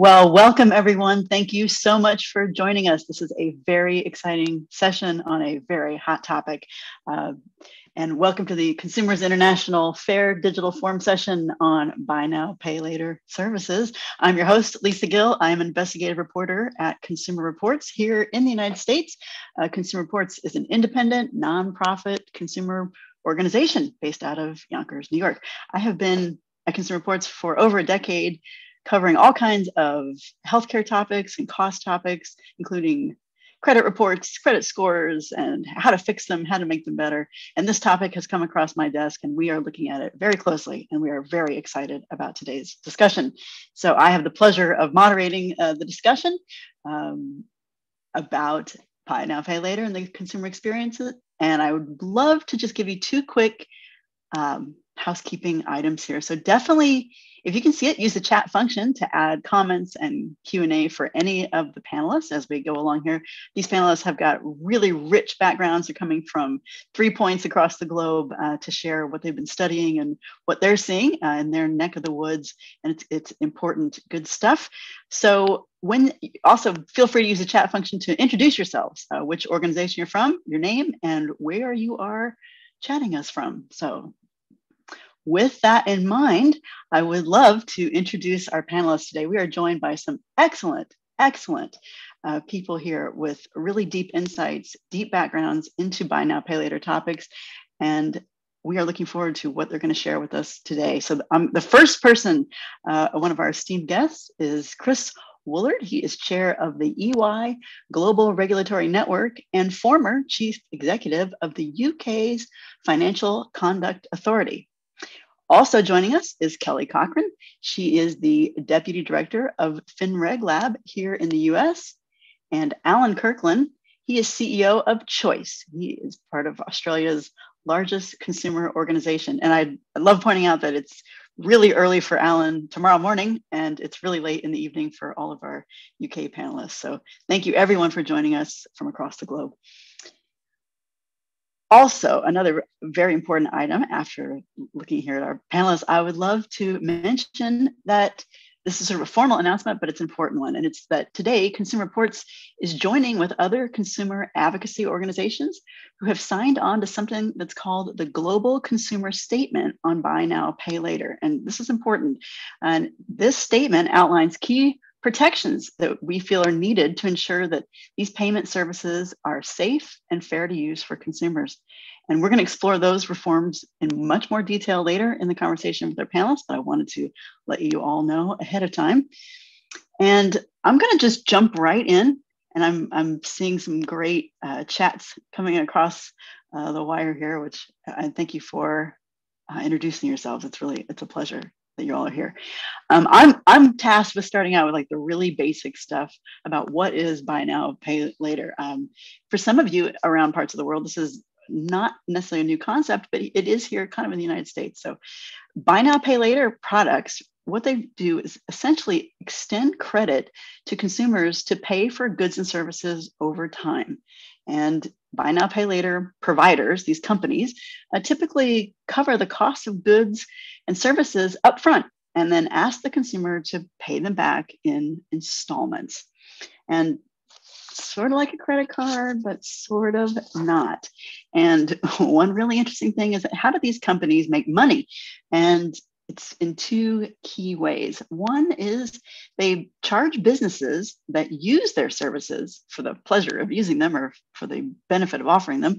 Well, welcome everyone. Thank you so much for joining us. This is a very exciting session on a very hot topic. Uh, and welcome to the Consumers International Fair Digital Forum session on Buy Now, Pay Later services. I'm your host, Lisa Gill. I'm an investigative reporter at Consumer Reports here in the United States. Uh, Consumer Reports is an independent, nonprofit consumer organization based out of Yonkers, New York. I have been at Consumer Reports for over a decade, covering all kinds of healthcare topics and cost topics, including credit reports, credit scores, and how to fix them, how to make them better. And this topic has come across my desk, and we are looking at it very closely, and we are very excited about today's discussion. So I have the pleasure of moderating uh, the discussion um, about Buy Now, Pay Later and the consumer experiences. And I would love to just give you two quick um, housekeeping items here. So definitely if you can see it, use the chat function to add comments and Q&A for any of the panelists as we go along here. These panelists have got really rich backgrounds. They're coming from three points across the globe uh, to share what they've been studying and what they're seeing uh, in their neck of the woods. And it's, it's important, good stuff. So when also feel free to use the chat function to introduce yourselves, uh, which organization you're from, your name, and where you are chatting us from. So with that in mind, I would love to introduce our panelists today. We are joined by some excellent, excellent uh, people here with really deep insights, deep backgrounds into buy now, pay later topics. And we are looking forward to what they're going to share with us today. So, um, the first person, uh, one of our esteemed guests, is Chris Woolard. He is chair of the EY Global Regulatory Network and former chief executive of the UK's Financial Conduct Authority. Also joining us is Kelly Cochran. She is the Deputy Director of FinReg Lab here in the US. And Alan Kirkland, he is CEO of Choice. He is part of Australia's largest consumer organization. And I, I love pointing out that it's really early for Alan tomorrow morning, and it's really late in the evening for all of our UK panelists. So thank you everyone for joining us from across the globe. Also, another very important item after looking here at our panelists, I would love to mention that this is sort of a formal announcement, but it's an important one. And it's that today Consumer Reports is joining with other consumer advocacy organizations who have signed on to something that's called the Global Consumer Statement on Buy Now, Pay Later. And this is important. And this statement outlines key protections that we feel are needed to ensure that these payment services are safe and fair to use for consumers. And we're going to explore those reforms in much more detail later in the conversation with our panelists, but I wanted to let you all know ahead of time. And I'm going to just jump right in. And I'm, I'm seeing some great uh, chats coming across uh, the wire here, which I thank you for uh, introducing yourselves. It's really, it's a pleasure that you all are here. Um, I'm I'm tasked with starting out with like the really basic stuff about what is buy now, pay later. Um, for some of you around parts of the world, this is not necessarily a new concept, but it is here kind of in the United States. So buy now, pay later products, what they do is essentially extend credit to consumers to pay for goods and services over time. And buy now, pay later providers, these companies, uh, typically cover the cost of goods and services upfront and then ask the consumer to pay them back in installments. And sort of like a credit card, but sort of not. And one really interesting thing is that how do these companies make money? And it's in two key ways. One is they charge businesses that use their services for the pleasure of using them or for the benefit of offering them.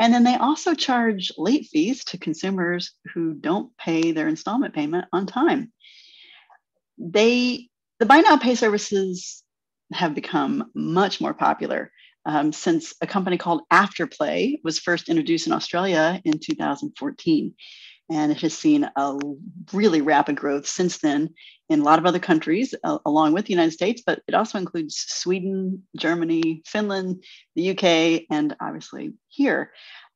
And then they also charge late fees to consumers who don't pay their installment payment on time. They the buy now pay services have become much more popular um, since a company called Afterpay was first introduced in Australia in 2014 and it has seen a really rapid growth since then in a lot of other countries, uh, along with the United States, but it also includes Sweden, Germany, Finland, the UK, and obviously here.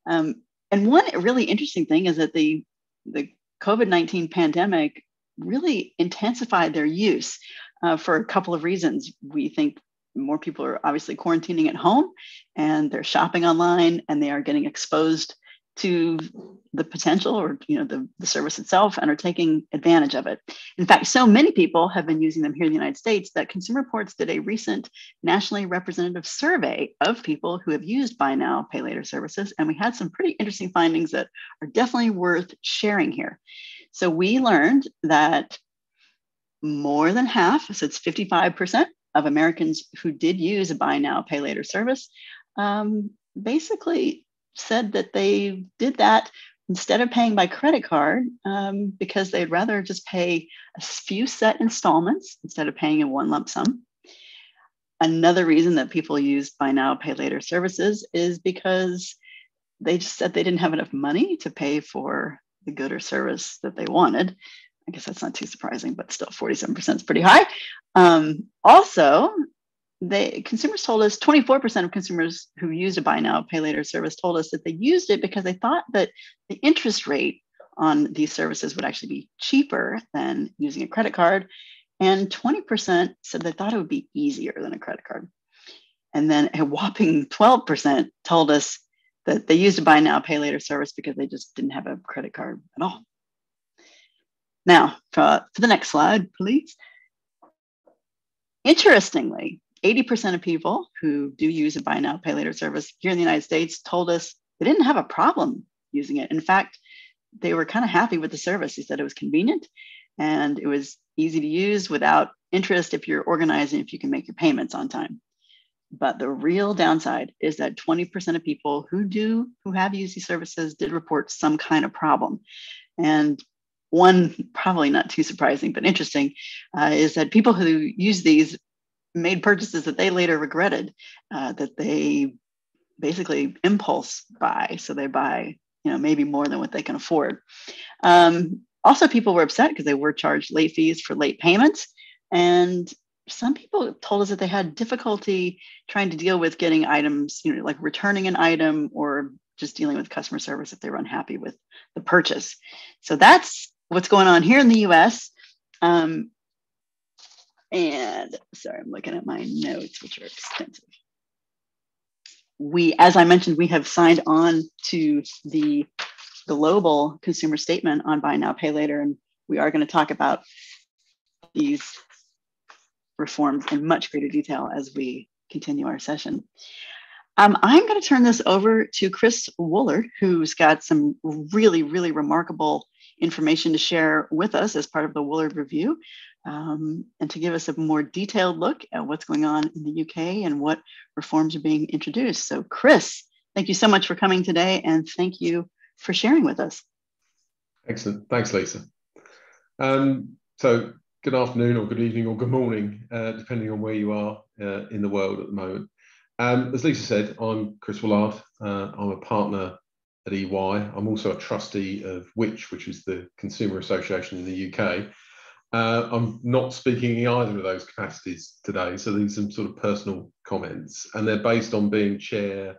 Um, and one really interesting thing is that the, the COVID 19 pandemic really intensified their use uh, for a couple of reasons. We think more people are obviously quarantining at home and they're shopping online and they are getting exposed to the potential or you know the, the service itself and are taking advantage of it. In fact so many people have been using them here in the united states that consumer reports did a recent nationally representative survey of people who have used buy now pay later services and we had some pretty interesting findings that are definitely worth sharing here. So we learned that more than half so it's 55% of americans who did use a buy now pay later service um, basically said that they did that instead of paying by credit card um, because they'd rather just pay a few set installments instead of paying in one lump sum. Another reason that people use buy now, pay later services is because they just said they didn't have enough money to pay for the good or service that they wanted. I guess that's not too surprising, but still 47% is pretty high. Um, also, they consumers told us 24% of consumers who used a buy now pay later service told us that they used it because they thought that the interest rate on these services would actually be cheaper than using a credit card. And 20% said they thought it would be easier than a credit card. And then a whopping 12% told us that they used a buy now pay later service because they just didn't have a credit card at all. Now for, for the next slide please. Interestingly 80% of people who do use a buy now, pay later service here in the United States told us they didn't have a problem using it. In fact, they were kind of happy with the service. They said it was convenient and it was easy to use without interest if you're organizing, if you can make your payments on time. But the real downside is that 20% of people who do, who have used these services, did report some kind of problem. And one, probably not too surprising, but interesting, uh, is that people who use these made purchases that they later regretted uh, that they basically impulse buy. So they buy you know maybe more than what they can afford. Um, also people were upset because they were charged late fees for late payments. And some people told us that they had difficulty trying to deal with getting items you know like returning an item or just dealing with customer service if they were unhappy with the purchase. So that's what's going on here in the us um, and sorry, I'm looking at my notes, which are extensive. We, as I mentioned, we have signed on to the global consumer statement on buy now, pay later, and we are going to talk about these reforms in much greater detail as we continue our session. Um, I'm going to turn this over to Chris Woolard, who's got some really, really remarkable information to share with us as part of the Woolard Review um, and to give us a more detailed look at what's going on in the UK and what reforms are being introduced. So, Chris, thank you so much for coming today and thank you for sharing with us. Excellent. Thanks, Lisa. Um, so, good afternoon, or good evening, or good morning, uh, depending on where you are uh, in the world at the moment. Um, as Lisa said, I'm Chris Woolard. Uh, I'm a partner at EY. I'm also a trustee of Which, which is the Consumer Association in the UK. Uh, I'm not speaking in either of those capacities today, so these are some sort of personal comments, and they're based on being chair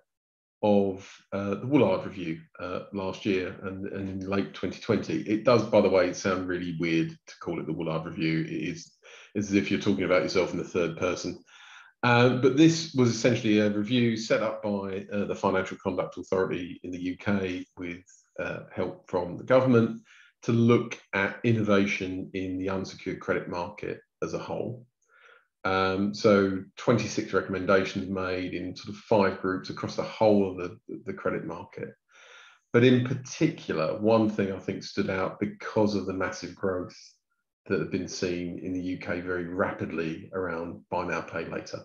of uh, the Woolard Review uh, last year and, and, in late 2020. It does, by the way, sound really weird to call it the Woolard Review. It is as if you're talking about yourself in the third person. Uh, but this was essentially a review set up by uh, the Financial Conduct Authority in the UK with uh, help from the government to look at innovation in the unsecured credit market as a whole. Um, so 26 recommendations made in sort of five groups across the whole of the, the credit market. But in particular, one thing I think stood out because of the massive growth that had been seen in the UK very rapidly around buy now, pay later.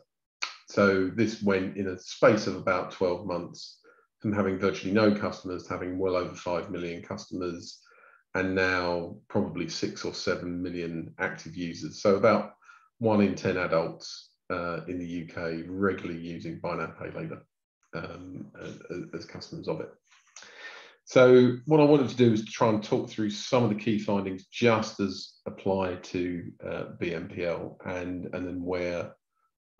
So this went in a space of about 12 months from having virtually no customers to having well over 5 million customers and now probably six or seven million active users. So about one in 10 adults uh, in the UK regularly using Buy Now Pay Later um, as, as, customers of it. So what I wanted to do is try and talk through some of the key findings just as applied to uh, and, and then where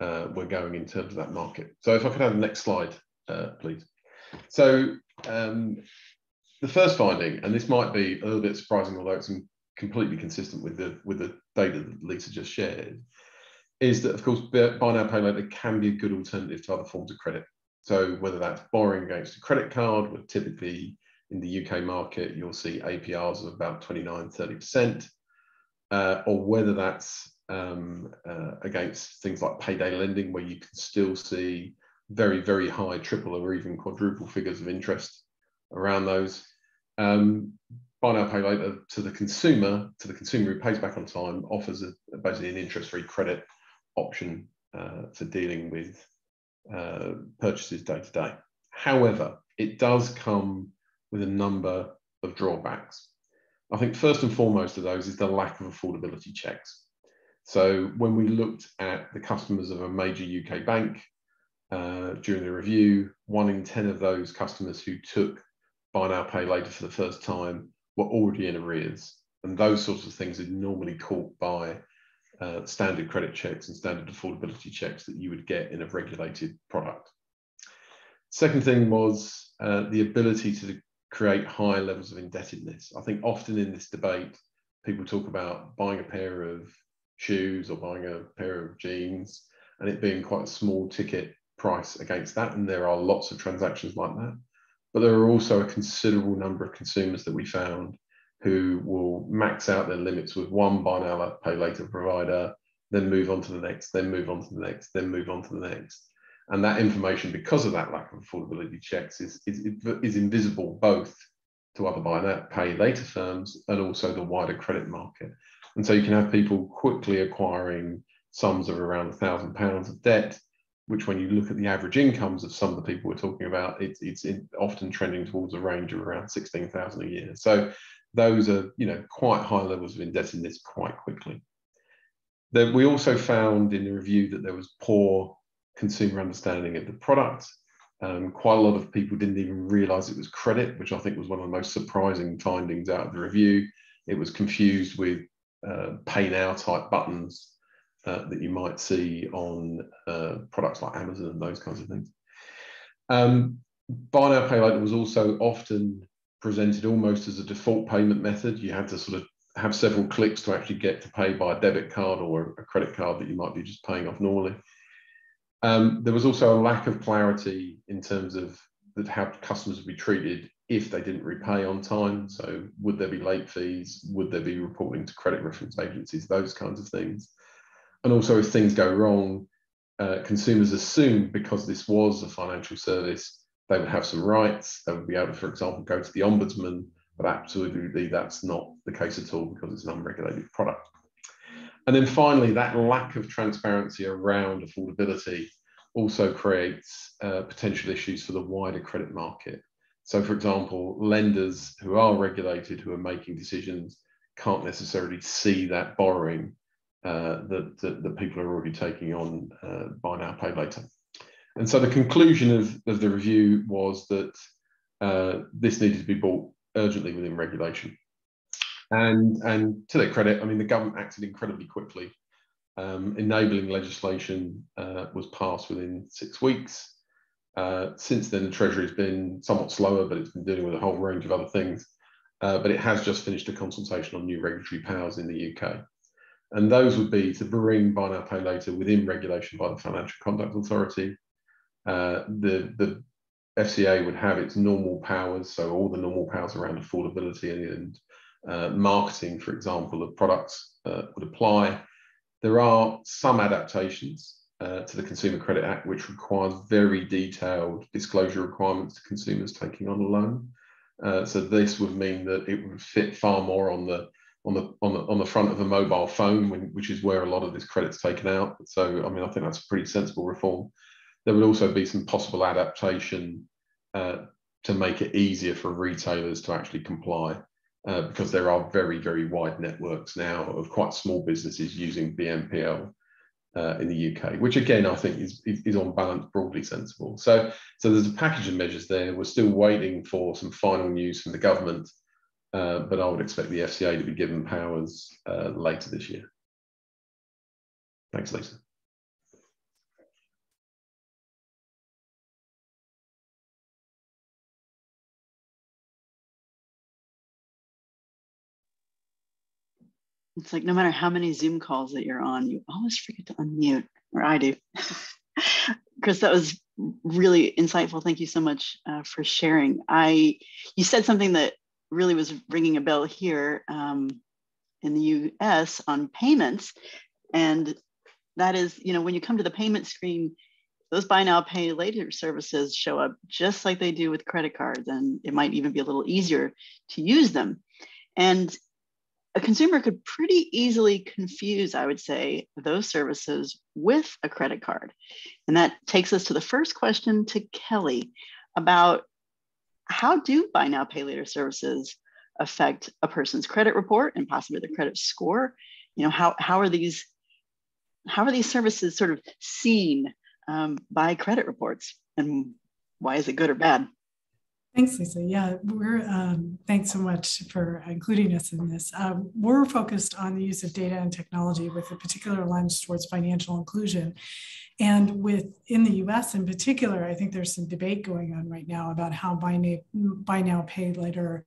uh, we're going in terms of that market. So if I could have the next slide, uh, please. So um, the first finding, and this might be a little bit surprising, although it's completely consistent with the with the data that Lisa just shared, is that of course buy now pay later can be a good alternative to other forms of credit. So whether that's borrowing against a credit card, where typically in the UK market, you'll see APRs of about 29, 30%, uh, or whether that's um, uh, against things like payday lending, where you can still see very, very high triple or even quadruple figures of interest around those. Um, buy now, pay later to the consumer, to the consumer who pays back on time, offers a, basically an interest-free credit option uh, for dealing with uh, purchases day to day. However, it does come with a number of drawbacks. I think first and foremost of those is the lack of affordability checks. So when we looked at the customers of a major UK bank uh, during the review, one in 10 of those customers who took buy now, pay later for the first time were already in arrears. And those sorts of things are normally caught by uh, standard credit checks and standard affordability checks that you would get in a regulated product. Second thing was uh, the ability to create high levels of indebtedness. I think often in this debate, people talk about buying a pair of shoes or buying a pair of jeans and it being quite a small ticket price against that. And there are lots of transactions like that. But there are also a considerable number of consumers that we found who will max out their limits with one buy now, pay later provider, then move on to the next, then move on to the next, then move on to the next. And that information, because of that lack of affordability checks, is, is, is invisible both to other buy now, pay later firms and also the wider credit market. And so you can have people quickly acquiring sums of around a thousand pounds of debt, which when you look at the average incomes of some of the people we're talking about, it, it's often trending towards a range of around 16,000 a year. So those are, you know, quite high levels of indebtedness quite quickly. Then we also found in the review that there was poor consumer understanding of the product. Um, quite a lot of people didn't even realize it was credit, which I think was one of the most surprising findings out of the review. It was confused with uh, pay now type buttons uh, that you might see on uh, products like Amazon and those kinds of things. Um, buy now, pay later was also often presented almost as a default payment method. You had to sort of have several clicks to actually get to pay by a debit card or a credit card that you might be just paying off normally. Um, there was also a lack of clarity in terms of that how customers would be treated if they didn't repay on time. So would there be late fees? Would there be reporting to credit reference agencies? Those kinds of things. And also if things go wrong, uh, consumers assume because this was a financial service, they would have some rights. They would be able to, for example, go to the ombudsman, but absolutely that's not the case at all because it's an unregulated product. And then finally, that lack of transparency around affordability also creates uh, potential issues for the wider credit market. So, for example, lenders who are regulated, who are making decisions, can't necessarily see that borrowing uh, that, that, that, people are already taking on uh, buy now, pay later. And so the conclusion of, of the review was that uh, this needed to be brought urgently within regulation. And, and to their credit, I mean, the government acted incredibly quickly. Um, enabling legislation uh, was passed within six weeks. Uh, since then, the Treasury has been somewhat slower, but it's been dealing with a whole range of other things. Uh, but it has just finished a consultation on new regulatory powers in the UK. And those would be to bring buy now, pay later within regulation by the Financial Conduct Authority. Uh, the, the FCA would have its normal powers, so all the normal powers around affordability and, uh, marketing, for example, of products uh, would apply. There are some adaptations uh, to the Consumer Credit Act, which requires very detailed disclosure requirements to consumers taking on a loan. Uh, so this would mean that it would fit far more on the on the on the on the front of a mobile phone, when, which is where a lot of this credit's taken out. So I mean, I think that's a pretty sensible reform. There would also be some possible adaptation uh, to make it easier for retailers to actually comply uh, because there are very, very wide networks now of quite small businesses using BNPL uh, in the UK, which again I think is, is, is on balance broadly sensible. So so there's a package of measures there. We're still waiting for some final news from the government, uh, but I would expect the FCA to be given powers uh, later this year. Thanks, Lisa. It's like no matter how many Zoom calls that you're on, you always forget to unmute, or I do. Chris, that was really insightful. Thank you so much uh, for sharing. I you said something that really was ringing a bell here um, in the U.S. on payments, and that is, you know, when you come to the payment screen, those buy now pay later services show up just like they do with credit cards, and it might even be a little easier to use them. And a consumer could pretty easily confuse, I would say, those services with a credit card. And that takes us to the first question to Kelly about how do buy now, pay later services affect a person's credit report and possibly their credit score? You know, how, how are these how are these services sort of seen um, by credit reports and why is it good or bad? Thanks, Lisa. Yeah, we're um, thanks so much for including us in this. Um, we're focused on the use of data and technology with a particular lens towards financial inclusion. And with in the US in particular, I think there's some debate going on right now about how buy buy now pay later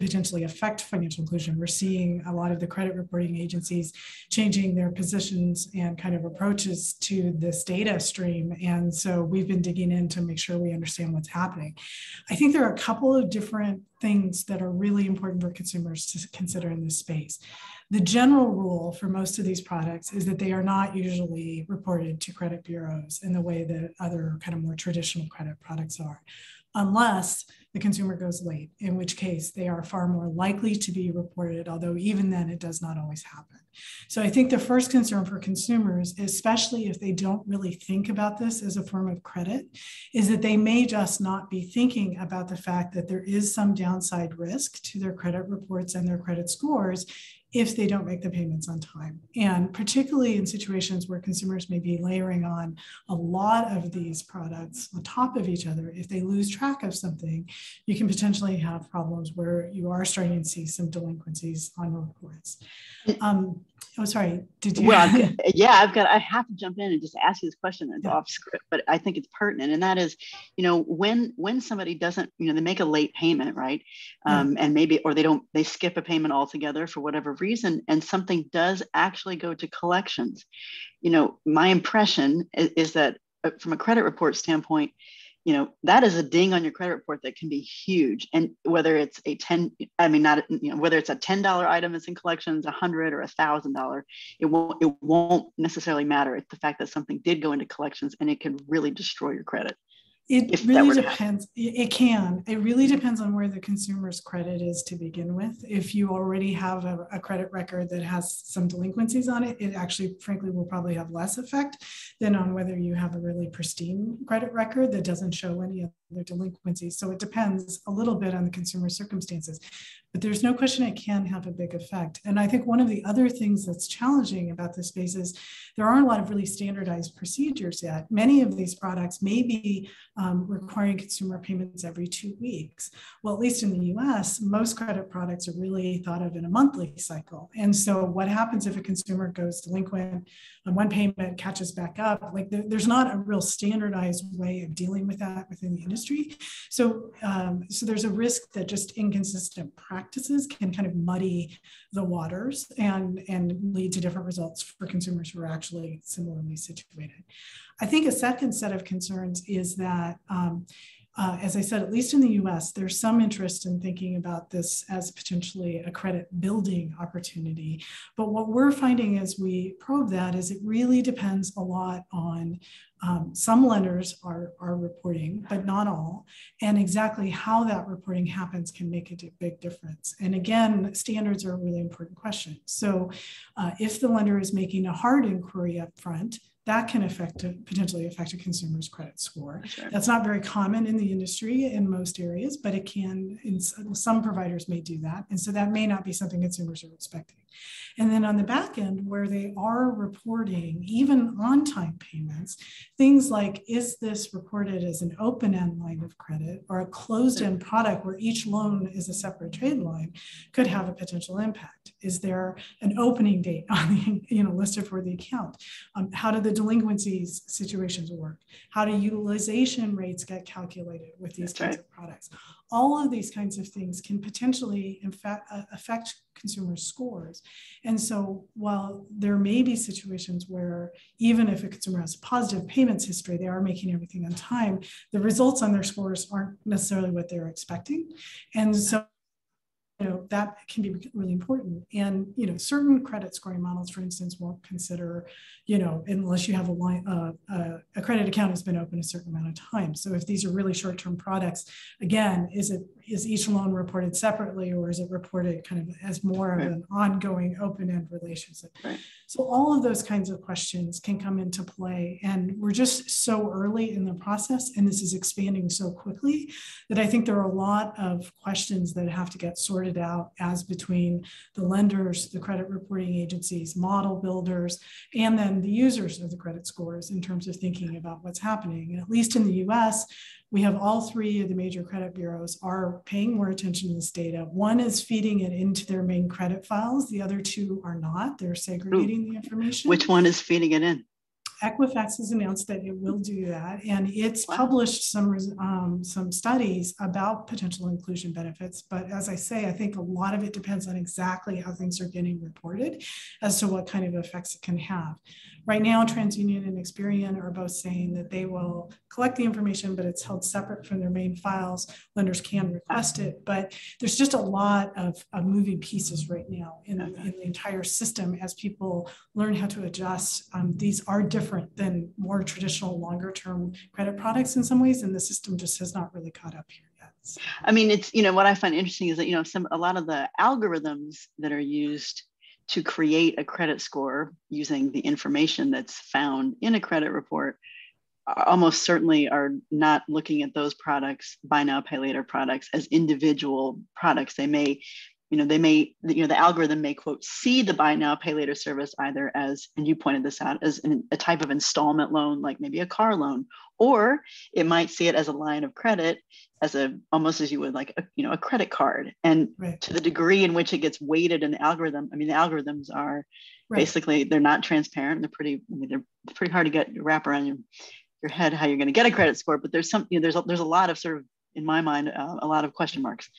potentially affect financial inclusion. We're seeing a lot of the credit reporting agencies changing their positions and kind of approaches to this data stream. And so we've been digging in to make sure we understand what's happening. I think there are a couple of different things that are really important for consumers to consider in this space. The general rule for most of these products is that they are not usually reported to credit bureaus in the way that other kind of more traditional credit products are, unless the consumer goes late, in which case they are far more likely to be reported, although even then it does not always happen. So I think the first concern for consumers, especially if they don't really think about this as a form of credit, is that they may just not be thinking about the fact that there is some downside risk to their credit reports and their credit scores if they don't make the payments on time. And particularly in situations where consumers may be layering on a lot of these products on top of each other, if they lose track of something, you can potentially have problems where you are starting to see some delinquencies on your reports. Um, Oh, sorry. Did you? Well, yeah, I've got. I have to jump in and just ask you this question. It's yeah. off script, but I think it's pertinent, and that is, you know, when when somebody doesn't, you know, they make a late payment, right, um, and maybe or they don't, they skip a payment altogether for whatever reason, and something does actually go to collections. You know, my impression is, is that uh, from a credit report standpoint, you know that is a ding on your credit report that can be huge. And whether it's a 10 i mean not you know whether it's a $10 item that's in collections a hundred or a thousand dollar it won't it won't necessarily matter. It's the fact that something did go into collections and it can really destroy your credit it really depends. It can. It really depends on where the consumer's credit is to begin with. If you already have a, a, credit record that has some delinquencies on it, it actually, frankly, will probably have less effect than on whether you have a really pristine credit record that doesn't show any other delinquencies. So it depends a little bit on the consumer circumstances but there's no question it can have a big effect. And I think one of the other things that's challenging about this space is there aren't a lot of really standardized procedures yet. Many of these products may be um, requiring consumer payments every two weeks. Well, at least in the US, most credit products are really thought of in a monthly cycle. And so what happens if a consumer goes delinquent on one payment, catches back up? Like there's not a real standardized way of dealing with that within the industry. So, um, so there's a risk that just inconsistent practices can kind of muddy the waters and, and lead to different results for consumers who are actually similarly situated. I think a second set of concerns is that um, uh, as I said, at least in the US, there's some interest in thinking about this as potentially a credit building opportunity. But what we're finding as we probe that is it really depends a lot on um, some lenders are, are reporting, but not all. And exactly how that reporting happens can make a big difference. And again, standards are a really important question. So uh, if the lender is making a hard inquiry up front, that can affect a, potentially affect a consumer's credit score. Sure. That's not very common in the industry in most areas, but it can. In some providers may do that, and so that may not be something consumers are expecting. And then on the back end, where they are reporting even on-time payments, things like is this reported as an open-end line of credit or a closed-end product where each loan is a separate trade line, could have a potential impact. Is there an opening date on the you know listed for the account? Um, how do the delinquencies situations work? How do utilization rates get calculated with these That's kinds right. of products? All of these kinds of things can potentially in fact, uh, affect consumers' scores. And so while there may be situations where even if a consumer has a positive payments history, they are making everything on time, the results on their scores aren't necessarily what they're expecting. And so know that can be really important. And you know certain credit scoring models for instance won't consider you know unless you have a line uh, uh, a credit account has been open a certain amount of time. So if these are really short-term products again is it is each loan reported separately or is it reported kind of as more of an ongoing open-end relationship? Right. so all of those kinds of questions can come into play. And we're just so early in the process and this is expanding so quickly that i think there are a lot of questions that have to get sorted out as between the lenders the credit reporting agencies model builders and then the users of the credit scores in terms of thinking about what's happening and at least in the us we have all three of the major credit bureaus are paying more attention to this data. One is feeding it into their main credit files. The other two are not. They're segregating the information. Which one is feeding it in? Equifax has announced that it will do that, and it's wow. published some um, some studies about potential inclusion benefits. But as I say, I think a lot of it depends on exactly how things are getting reported, as to what kind of effects it can have. Right now, TransUnion and Experian are both saying that they will collect the information, but it's held separate from their main files. Lenders can request it, but there's just a lot of, of moving pieces right now in, in the entire system as people learn how to adjust. Um, these are different than more traditional longer term credit products in some ways, and the system just has not really caught up here. yet. I mean, it's you know what I find interesting is that you know some a lot of the algorithms that are used to create a credit score using the information that's found in a credit report almost certainly are not looking at those products buy now pay later products as individual products. They may you know they may you know the algorithm may quote see the buy now pay later service either as and you pointed this out as an, a type of installment loan like maybe a car loan or it might see it as a line of credit as a almost as you would like a, you know a credit card and right. to the degree in which it gets weighted in the algorithm i mean the algorithms are right. basically they're not transparent they're pretty I mean, they're pretty hard to get wrap around your, your head how you're going to get a credit score but there's some you know there's a, there's a lot of sort of in my mind uh, a lot of question marks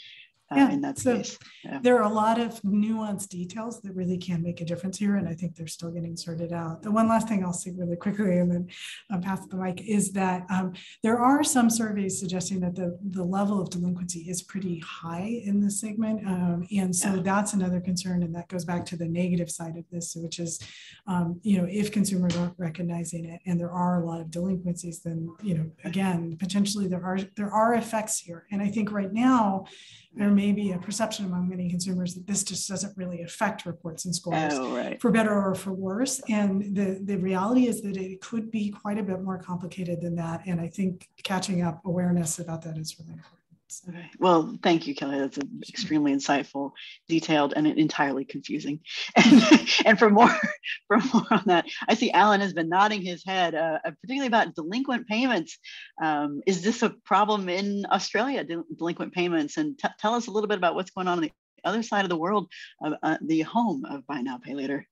uh, yeah, in that so. Yeah. There are a lot of nuanced details that really can make a difference here, and I think they're still getting sorted out. The one last thing I'll say really quickly and then um, pass the mic is that um, there are some surveys suggesting that the, the level of delinquency is pretty high in this segment. Um, and so yeah. that's another concern, and that goes back to the negative side of this, which is, um, you know, if consumers aren't recognizing it and there are a lot of delinquencies, then, you know, again, potentially there are there are effects here. And I think right now, there may be a perception among many consumers that this just doesn't really affect reports and scores oh, right. for better or for worse. And the, the reality is that it could be quite a bit more complicated than that. And I think catching up awareness about that is really important. Okay. Well, thank you, Kelly. That's extremely insightful, detailed, and entirely confusing. And, and for more, for more on that, I see Alan has been nodding his head, uh, uh particularly about delinquent payments. Um, is this a problem in Australia, delinquent payments? And tell us a little bit about what's going on on the other side of the world, uh, uh, the home of buy now, pay later.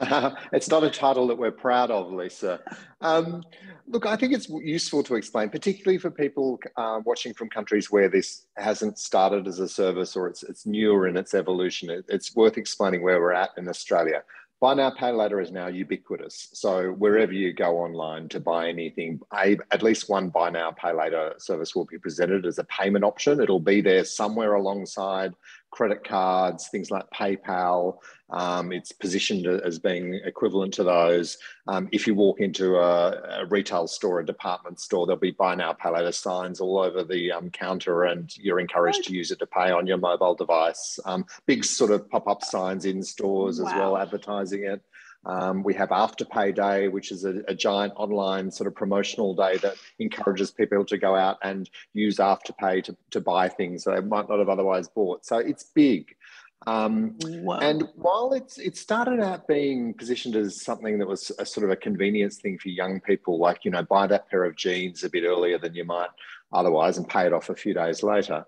it's not a title that we're proud of, Lisa. Um, look, I think it's useful to explain, particularly for people uh, watching from countries where this hasn't started as a service or it's, it's newer in its evolution. It, it's worth explaining where we're at in Australia. Buy now, pay later is now ubiquitous. So wherever you go online to buy anything, at least one buy now, pay later service will be presented as a payment option. It'll be there somewhere alongside credit cards, things like PayPal. Um, it's positioned as being equivalent to those. Um, if you walk into a, a, retail store, a department store, there'll be buy now, pay later signs all over the um, counter, and you're encouraged to use it to pay on your mobile device. Um, big sort of pop up signs in stores wow. as well, advertising it. Um, we have Afterpay Day, which is a, a, giant online sort of promotional day that encourages people to go out and use Afterpay to, to buy things they might not have otherwise bought. So it's big. Um, wow. And while it's it started out being positioned as something that was a sort of a convenience thing for young people, like you know, buy that pair of jeans a bit earlier than you might otherwise and pay it off a few days later.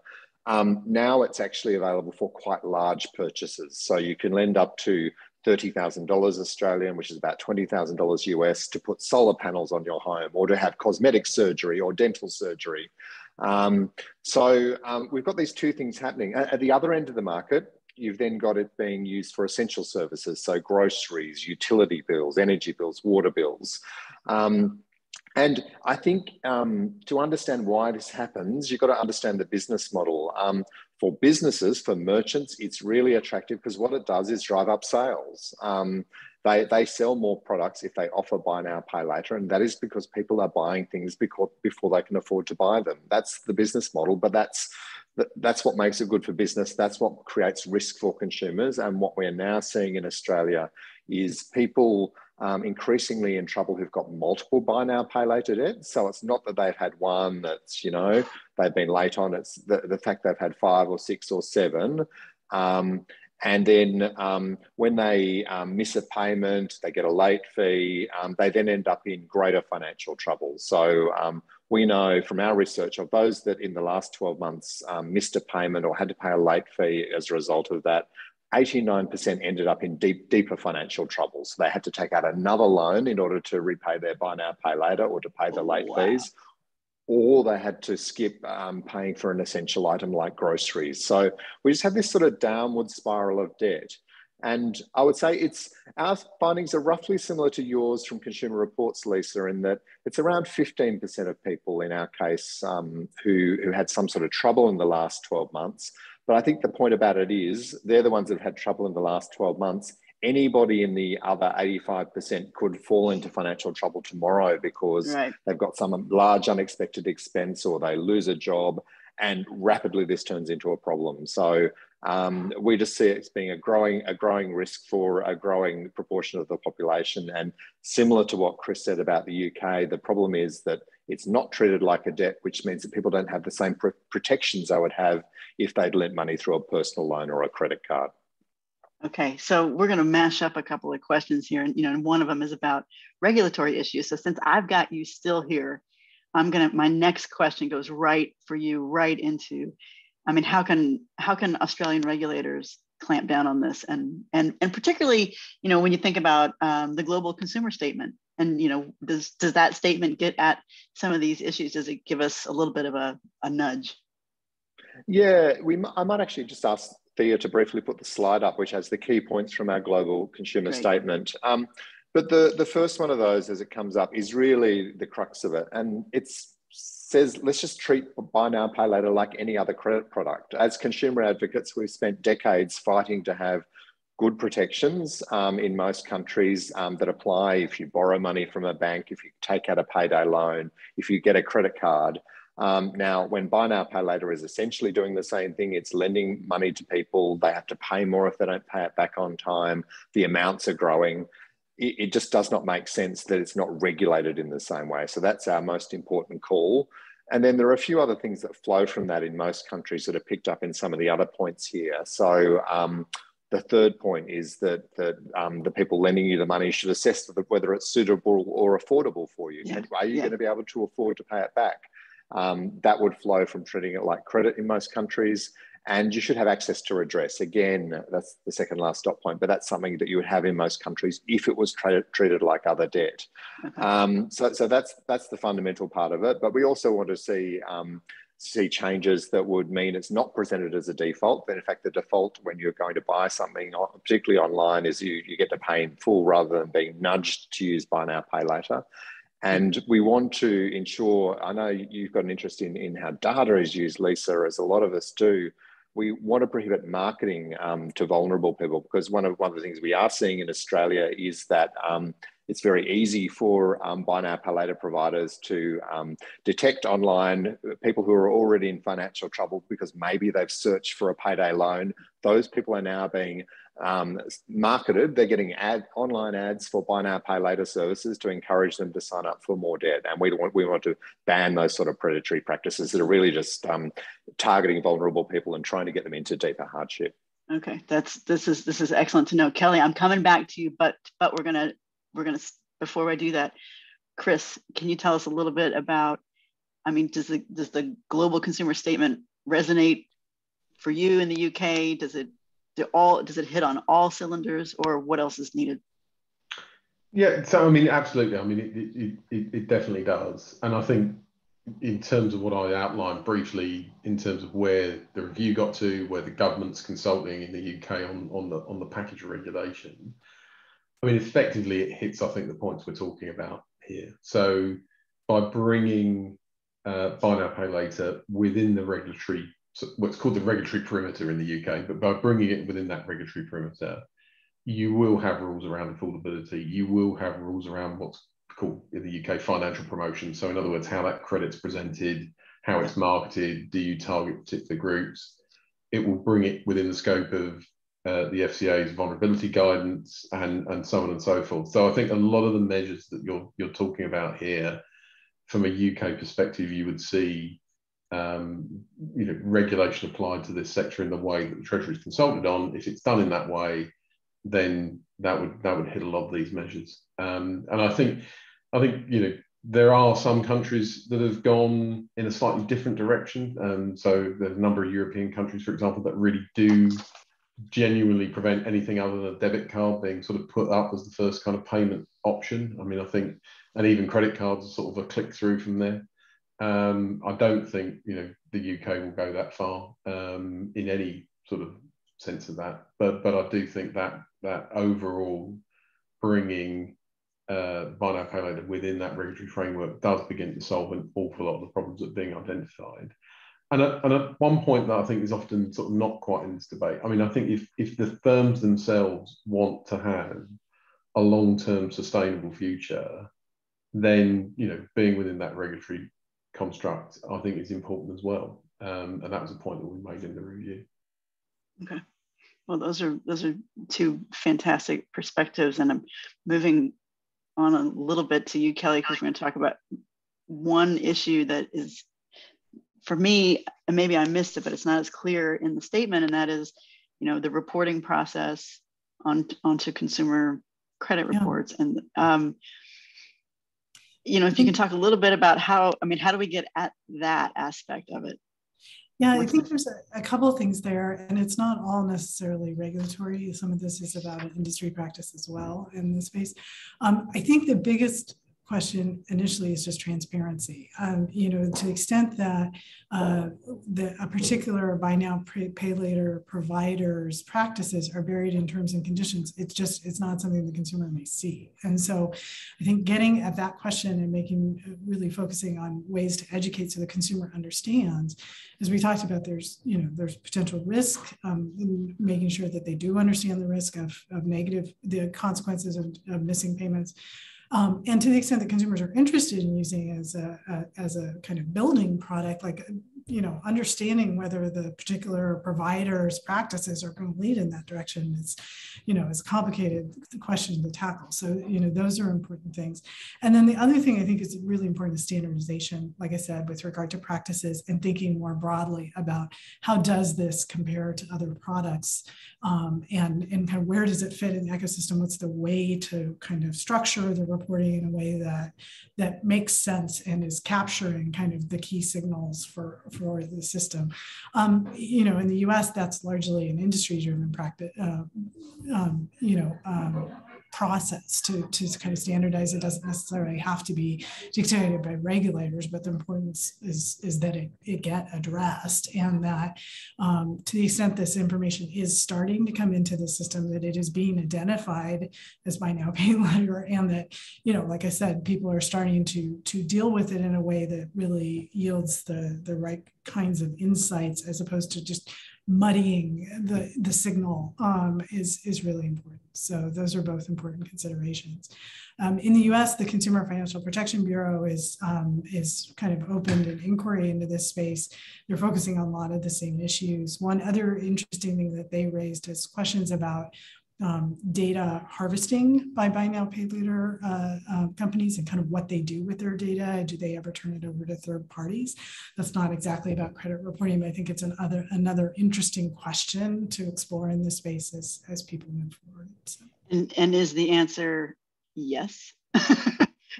Um, now it's actually available for quite large purchases. So you can lend up to $30,000 Australian, which is about $20,000 US, to put solar panels on your home or to have cosmetic surgery or dental surgery. Um, so um, we've got these two things happening. At, at, the other end of the market, you've then got it being used for essential services, so groceries, utility bills, energy bills, water bills. Um, and I think um, to understand why this happens, you've got to understand the business model. For businesses, for merchants, it's really attractive because what it does is drive up sales. Um, they, they sell more products if they offer buy now, pay later. And that is because people are buying things because, before they can afford to buy them. That's the business model, but that's that's what makes it good for business. That's what creates risk for consumers. And what we're now seeing in Australia is people um, increasingly in trouble who've got multiple buy now, pay later debts. So it's not that they've had one that's, you know, they've been late on, it's the, the fact they've had five or six or seven. Um, and then um, when they um, miss a payment, they get a late fee, um, they then end up in greater financial trouble. So um, we know from our research of those that in the last 12 months missed a payment or had to pay a late fee as a result of that, 89% ended up in deep, deeper financial trouble. So they had to take out another loan in order to repay their buy now, pay later or to pay the oh, late wow. fees, or they had to skip um, paying for an essential item like groceries. So we just have this sort of downward spiral of debt. And I would say it's our findings are roughly similar to yours from Consumer Reports, Lisa, in that it's around 15% of people in our case um, who, who had some sort of trouble in the last 12 months. But I think the point about it is they're the ones that have had trouble in the last 12 months. Anybody in the other 85% could fall into financial trouble tomorrow because right. they've got some large unexpected expense or they lose a job and rapidly this turns into a problem. So um, we just see it as being a growing a growing risk for a growing proportion of the population. And similar to what Chris said about the UK, the problem is that it's not treated like a debt, which means that people don't have the same pr protections they would have if they'd lent money through a personal loan or a credit card. Okay, so we're going to mash up a couple of questions here, and you know, and one of them is about regulatory issues. So since I've got you still here, I'm gonna. My next question goes right for you, right into. I mean, how can how can Australian regulators clamp down on this, and and and particularly, you know, when you think about um, the global consumer statement, and you know, does does that statement get at some of these issues? Does it give us a little bit of a, a nudge? Yeah, we. I might actually just ask Thea to briefly put the slide up, which has the key points from our global consumer Great. statement. Um, but the, the first one of those, as it comes up, is really the crux of it. And it says, let's just treat buy now, pay later like any other credit product. As consumer advocates, we've spent decades fighting to have good protections um, in most countries um, that apply if you borrow money from a bank, if you take out a payday loan, if you get a credit card. Um, now, when buy now, pay later is essentially doing the same thing, it's lending money to people. They have to pay more if they don't pay it back on time. The amounts are growing. It, it just does not make sense that it's not regulated in the same way. So that's our most important call. And then there are a few other things that flow from that in most countries that are picked up in some of the other points here. So um, the third point is that, that um, the people lending you the money should assess whether it's suitable or affordable for you. Yeah. Are you yeah. going to be able to afford to pay it back? Um, that would flow from treating it like credit in most countries. And you should have access to redress. Again, that's the second last stop point, but that's something that you would have in most countries if it was tra- treated like other debt. Um, so, so that's that's the fundamental part of it. But we also want to see um, see changes that would mean it's not presented as a default. But in fact, the default when you're going to buy something, particularly online, is you, you get to pay in full rather than being nudged to use buy now, pay later. And we want to ensure, I know you've got an interest in, in how data is used, Lisa, as a lot of us do. We want to prohibit marketing um, to vulnerable people because one of, one of the things we are seeing in Australia is that um, it's very easy for um, buy now, pay later providers to um, detect online people who are already in financial trouble because maybe they've searched for a payday loan. Those people are now being um, marketed. They're getting ad online ads for buy now, pay later services to encourage them to sign up for more debt. And we want we want to ban those sort of predatory practices that are really just um, targeting vulnerable people and trying to get them into deeper hardship. Okay, that's this is this is excellent to know, Kelly. I'm coming back to you, but but we're gonna we're gonna before I do that, Chris, can you tell us a little bit about? I mean, does the does the global consumer statement resonate for you in the UK? Does it do all does it hit on all cylinders or what else is needed? Yeah so i mean absolutely. I mean it, it, it, it definitely does. And i think in terms of what I outlined briefly, in terms of where the review got to, where the government's consulting in the UK on, on the on the package regulation, I mean, effectively, it hits I think the points we're talking about here. So by bringing uh, buy now pay later within the regulatory, what's called the regulatory perimeter in the UK, but by bringing it within that regulatory perimeter, you will have rules around affordability. You will have rules around what's called in the UK financial promotion. So, in other words, how that credit's presented, how it's marketed, do you target particular groups? It will bring it within the scope of uh, the FCA's vulnerability guidance and, and so on and so forth. So, I think a lot of the measures that you're, you're talking about here, from a UK perspective, you would see um, you know, regulation applied to this sector in the way that the Treasury is consulted on. If it's done in that way, then that would that would hit a lot of these measures. Um, and I think I think you know there are some countries that have gone in a slightly different direction. Um, so there's a number of European countries, for example, that really do genuinely prevent anything other than a debit card being sort of put up as the first kind of payment option. I mean, I think, and even credit cards are sort of a click through from there. Um, I don't think you know the UK will go that far um, in any sort of sense of that, but but I do think that that overall bringing uh, buy within that regulatory framework does begin to solve an awful lot of the problems that are being identified. And at, and at one point that I think is often sort of not quite in this debate. I mean, I think if if the firms themselves want to have a long-term sustainable future, then you know being within that regulatory construct, I think is important as well. Um, and that was a point that we made in the review. Okay. Well, those are those are two fantastic perspectives, and I'm moving on a little bit to you, Kelly, because we're going to talk about one issue that is, for me, and maybe I missed it, but it's not as clear in the statement, and that is, you know, the reporting process on onto consumer credit reports, yeah. and um, you know, if you can talk a little bit about how, I mean, how do we get at that aspect of it? Yeah, I think there's a, a, couple of things there, and it's not all necessarily regulatory. Some of this is about industry practice as well in this space. Um, I think the biggest question initially is just transparency. Um, you know, to the extent that uh, the, a particular buy now, pay, later provider's practices are buried in terms and conditions, it's just, it's not something the consumer may see. And so I think getting at that question and making, really focusing on ways to educate so the consumer understands, as we talked about, there's, you know, there's potential risk um, in making sure that they do understand the risk of, of negative, the consequences of, of missing payments. Um, and to the extent that consumers are interested in using as a, a, as a kind of building product, like you know, understanding whether the particular provider's practices are going to lead in that direction is, you know, is a complicated question to tackle. So, you know, those are important things. And then the other thing I think is really important is standardization, like I said, with regard to practices and thinking more broadly about how does this compare to other products um, and, and kind of where does it fit in the ecosystem? What's the way to kind of structure the reporting in a way that, that makes sense and is capturing kind of the key signals for, for the system. Um, you know, in the U.S., that's largely an industry-driven practice. Uh, um, you know, um, process to, to kind of standardize. It doesn't necessarily have to be dictated by regulators, but the importance is, is that it, it get addressed and that um, to the extent this information is starting to come into the system, that it is being identified as buy now pay later and that, you know, like I said, people are starting to, to deal with it in a way that really yields the, the right kinds of insights as opposed to just muddying the, the signal um, is, is really important. So those are both important considerations. Um, in the US, the Consumer Financial Protection Bureau is, um, is kind of opened an inquiry into this space. They're focusing on a lot of the same issues. One other interesting thing that they raised is questions about um, data harvesting by buy now pay later uh, uh, companies and kind of what they do with their data. Do they ever turn it over to third parties? That's not exactly about credit reporting, but I think it's another another interesting question to explore in this space as, as people move forward. So. And, and is the answer yes?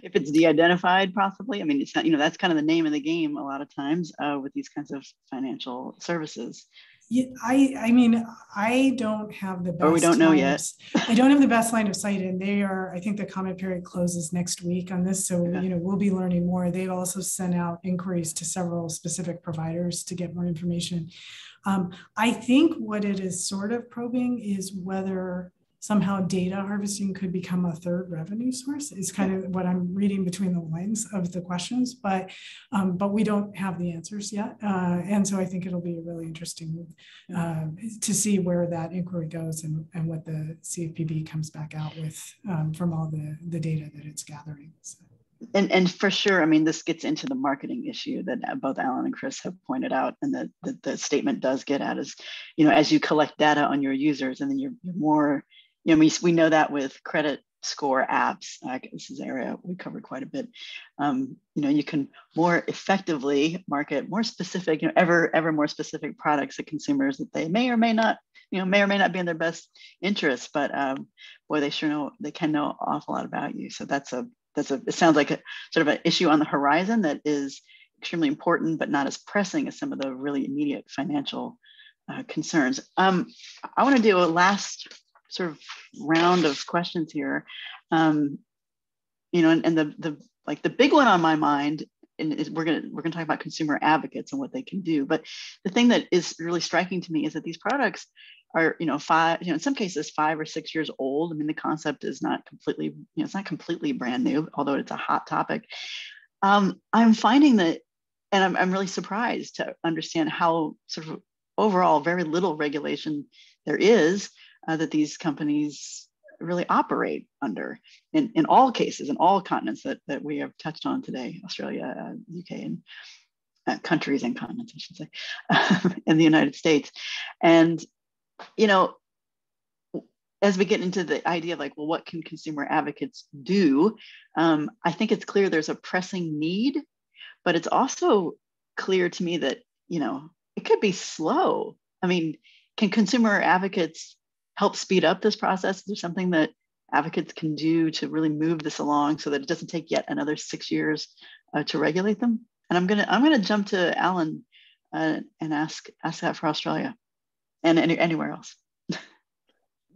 if it's de-identified possibly i mean it's not you know that's kind of the name of the game a lot of times uh, with these kinds of financial services I I mean I don't have the best. Or we don't know yet. I don't have the best line of sight, and they are. I think the comment period closes next week on this, so you know we'll be learning more. They've also sent out inquiries to several specific providers to get more information. Um, I think what it is sort of probing is whether somehow data harvesting could become a third revenue source is kind of what I'm reading between the lines of the questions, but um, but we don't have the answers yet. Uh, and so I think it'll be really interesting uh, to see where that inquiry goes and, and what the CFPB comes back out with um, from all the, the data that it's gathering. So. And, and for sure, I mean, this gets into the marketing issue that both Alan and Chris have pointed out, and that the, the statement does get at is, you know, as you collect data on your users, and then you're, you're more you know, we, we know that with credit score apps, this is area we covered quite a bit. Um, you know, you can more effectively market more specific, you know, ever ever more specific products to consumers that they may or may not, you know, may or may not be in their best interest, but um, boy, they sure know they can know an awful lot about you. So that's a that's a it sounds like a sort of an issue on the horizon that is extremely important, but not as pressing as some of the really immediate financial uh, concerns. Um, I want to do a last sort of round of questions here. Um, you know, and, and the the like the big one on my mind and we're going to we're going to talk about consumer advocates and what they can do but the thing that is really striking to me is that these products are you know five you know in some cases five or six years old i mean the concept is not completely you know it's not completely brand new although it's a hot topic um, i'm finding that and I'm, I'm really surprised to understand how sort of overall very little regulation there is uh, that these companies really operate under in, in all cases, in all continents that, that we have touched on today, Australia, uh, UK, and uh, countries and continents, I should say, in the United States. And, you know, as we get into the idea of like, well, what can consumer advocates do? Um, I think it's clear there's a pressing need, but it's also clear to me that, you know, it could be slow. I mean, can consumer advocates help speed up this process? Is there something that advocates can do to really move this along so that it doesn't take yet another six years uh, to regulate them? And I'm gonna I'm gonna jump to Alan uh, and ask ask that for Australia and any, anywhere else.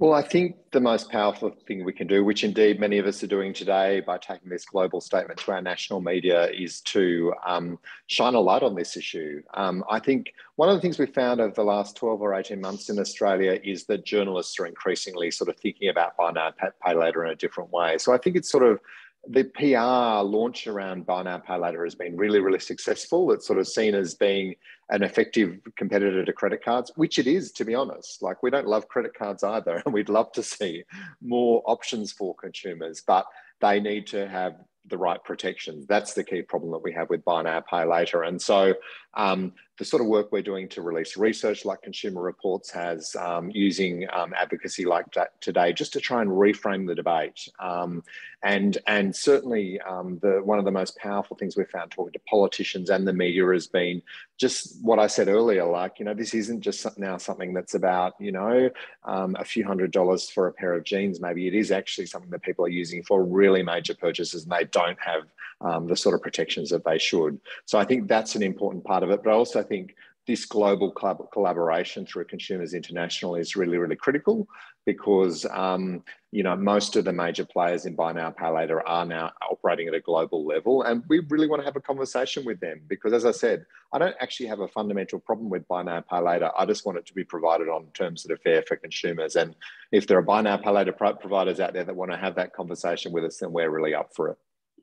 Well, I think the most powerful thing we can do, which indeed many of us are doing today by taking this global statement to our national media, is to um, shine a light on this issue. Um, I think one of the things we found over the last 12 or 18 months in Australia is that journalists are increasingly sort of thinking about buy now, pay later in a different way. So I think it's sort of the PR launch around buy now, pay later has been really, really successful. It's sort of seen as being an effective competitor to credit cards, which it is, to be honest. Like, we don't love credit cards either, and we'd love to see more options for consumers, but they need to have the right protections. That's the key problem that we have with buy now, pay later. And so um, the sort of work we're doing to release research like Consumer Reports has, um, using um, advocacy like that today, just to try and reframe the debate. Um, and, and certainly um, the, one of the most powerful things we've found talking to politicians and the media has been just what I said earlier, like, you know, this isn't just now something that's about, you know, a few hundred dollars for a pair of jeans. Maybe it is actually something that people are using for really major purchases and they don't have um, the sort of protections that they should. So I think that's an important part of it. But I also think this global collaboration through Consumers International is really, really critical because um, you know most of the major players in buy now, pay later are now operating at a global level, and we really want to have a conversation with them because, as I said, I don't actually have a fundamental problem with buy now, pay later. I just want it to be provided on terms that are fair for consumers, and if there are buy now, pay later providers out there that want to have that conversation with us, then we're really up for it.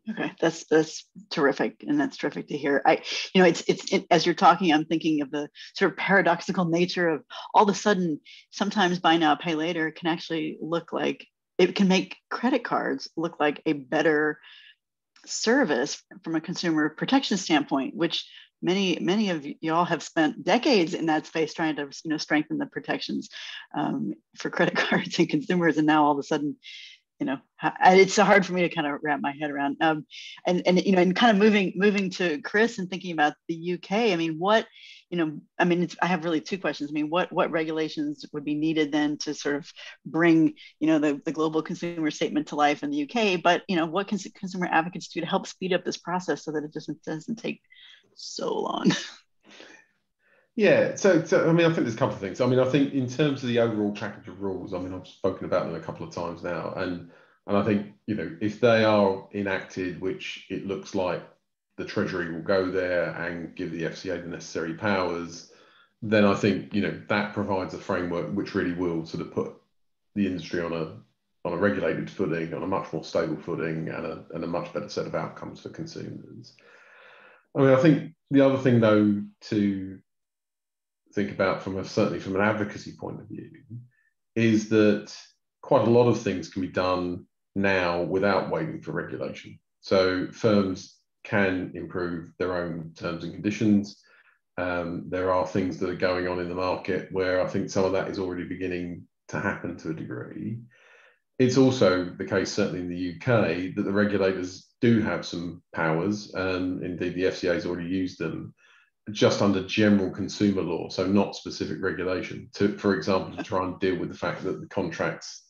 Okay, that's that's terrific, and that's terrific to hear. I, you know, it's it's it, as you're talking, I'm thinking of the sort of paradoxical nature of all of a sudden, sometimes buy now, pay later can actually look like it can make credit cards look like a better service from a consumer protection standpoint, which many many of y'all have spent decades in that space trying to you know strengthen the protections um, for credit cards and consumers, and now all of a sudden you know it's hard for me to kind of wrap my head around um, and and you know and kind of moving moving to chris and thinking about the uk i mean what you know i mean i have really two questions. I mean what what regulations would be needed then to sort of bring you know the, the global consumer statement to life in the uk but you know what can consumer advocates do to help speed up this process so that it doesn't doesn't take so long Yeah, so, so I mean, I think there's a couple of things. I mean, I think in terms of the overall package of rules, I mean, I've spoken about them a couple of times now, and and I think you know if they are enacted, which it looks like the Treasury will go there and give the FCA the necessary powers, then I think you know that provides a framework which really will sort of put the industry on a on a regulated footing, on a much more stable footing, and a and a much better set of outcomes for consumers. I mean, I think the other thing though to think about from a certainly from an advocacy point of view is that quite a lot of things can be done now without waiting for regulation. So firms can improve their own terms and conditions. Um, there are things that are going on in the market where I think some of that is already beginning to happen to a degree. It's also the case, certainly in the UK, that the regulators do have some powers, and indeed the FCA has already used them just under general consumer law, so not specific regulation, to, for example, to try and deal with the fact that the contracts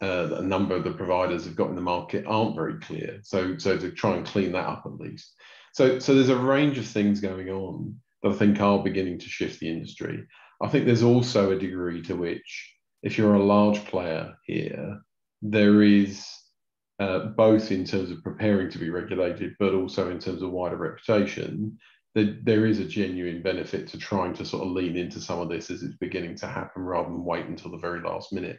uh, that a number of the providers have got in the market aren't very clear. So, so to try and clean that up at least. So, so there's a range of things going on that I think are beginning to shift the industry. I think there's also a degree to which, if you're a large player here, there is uh, both in terms of preparing to be regulated, but also in terms of wider reputation, there is a genuine benefit to trying to sort of lean into some of this as it's beginning to happen rather than wait until the very last minute.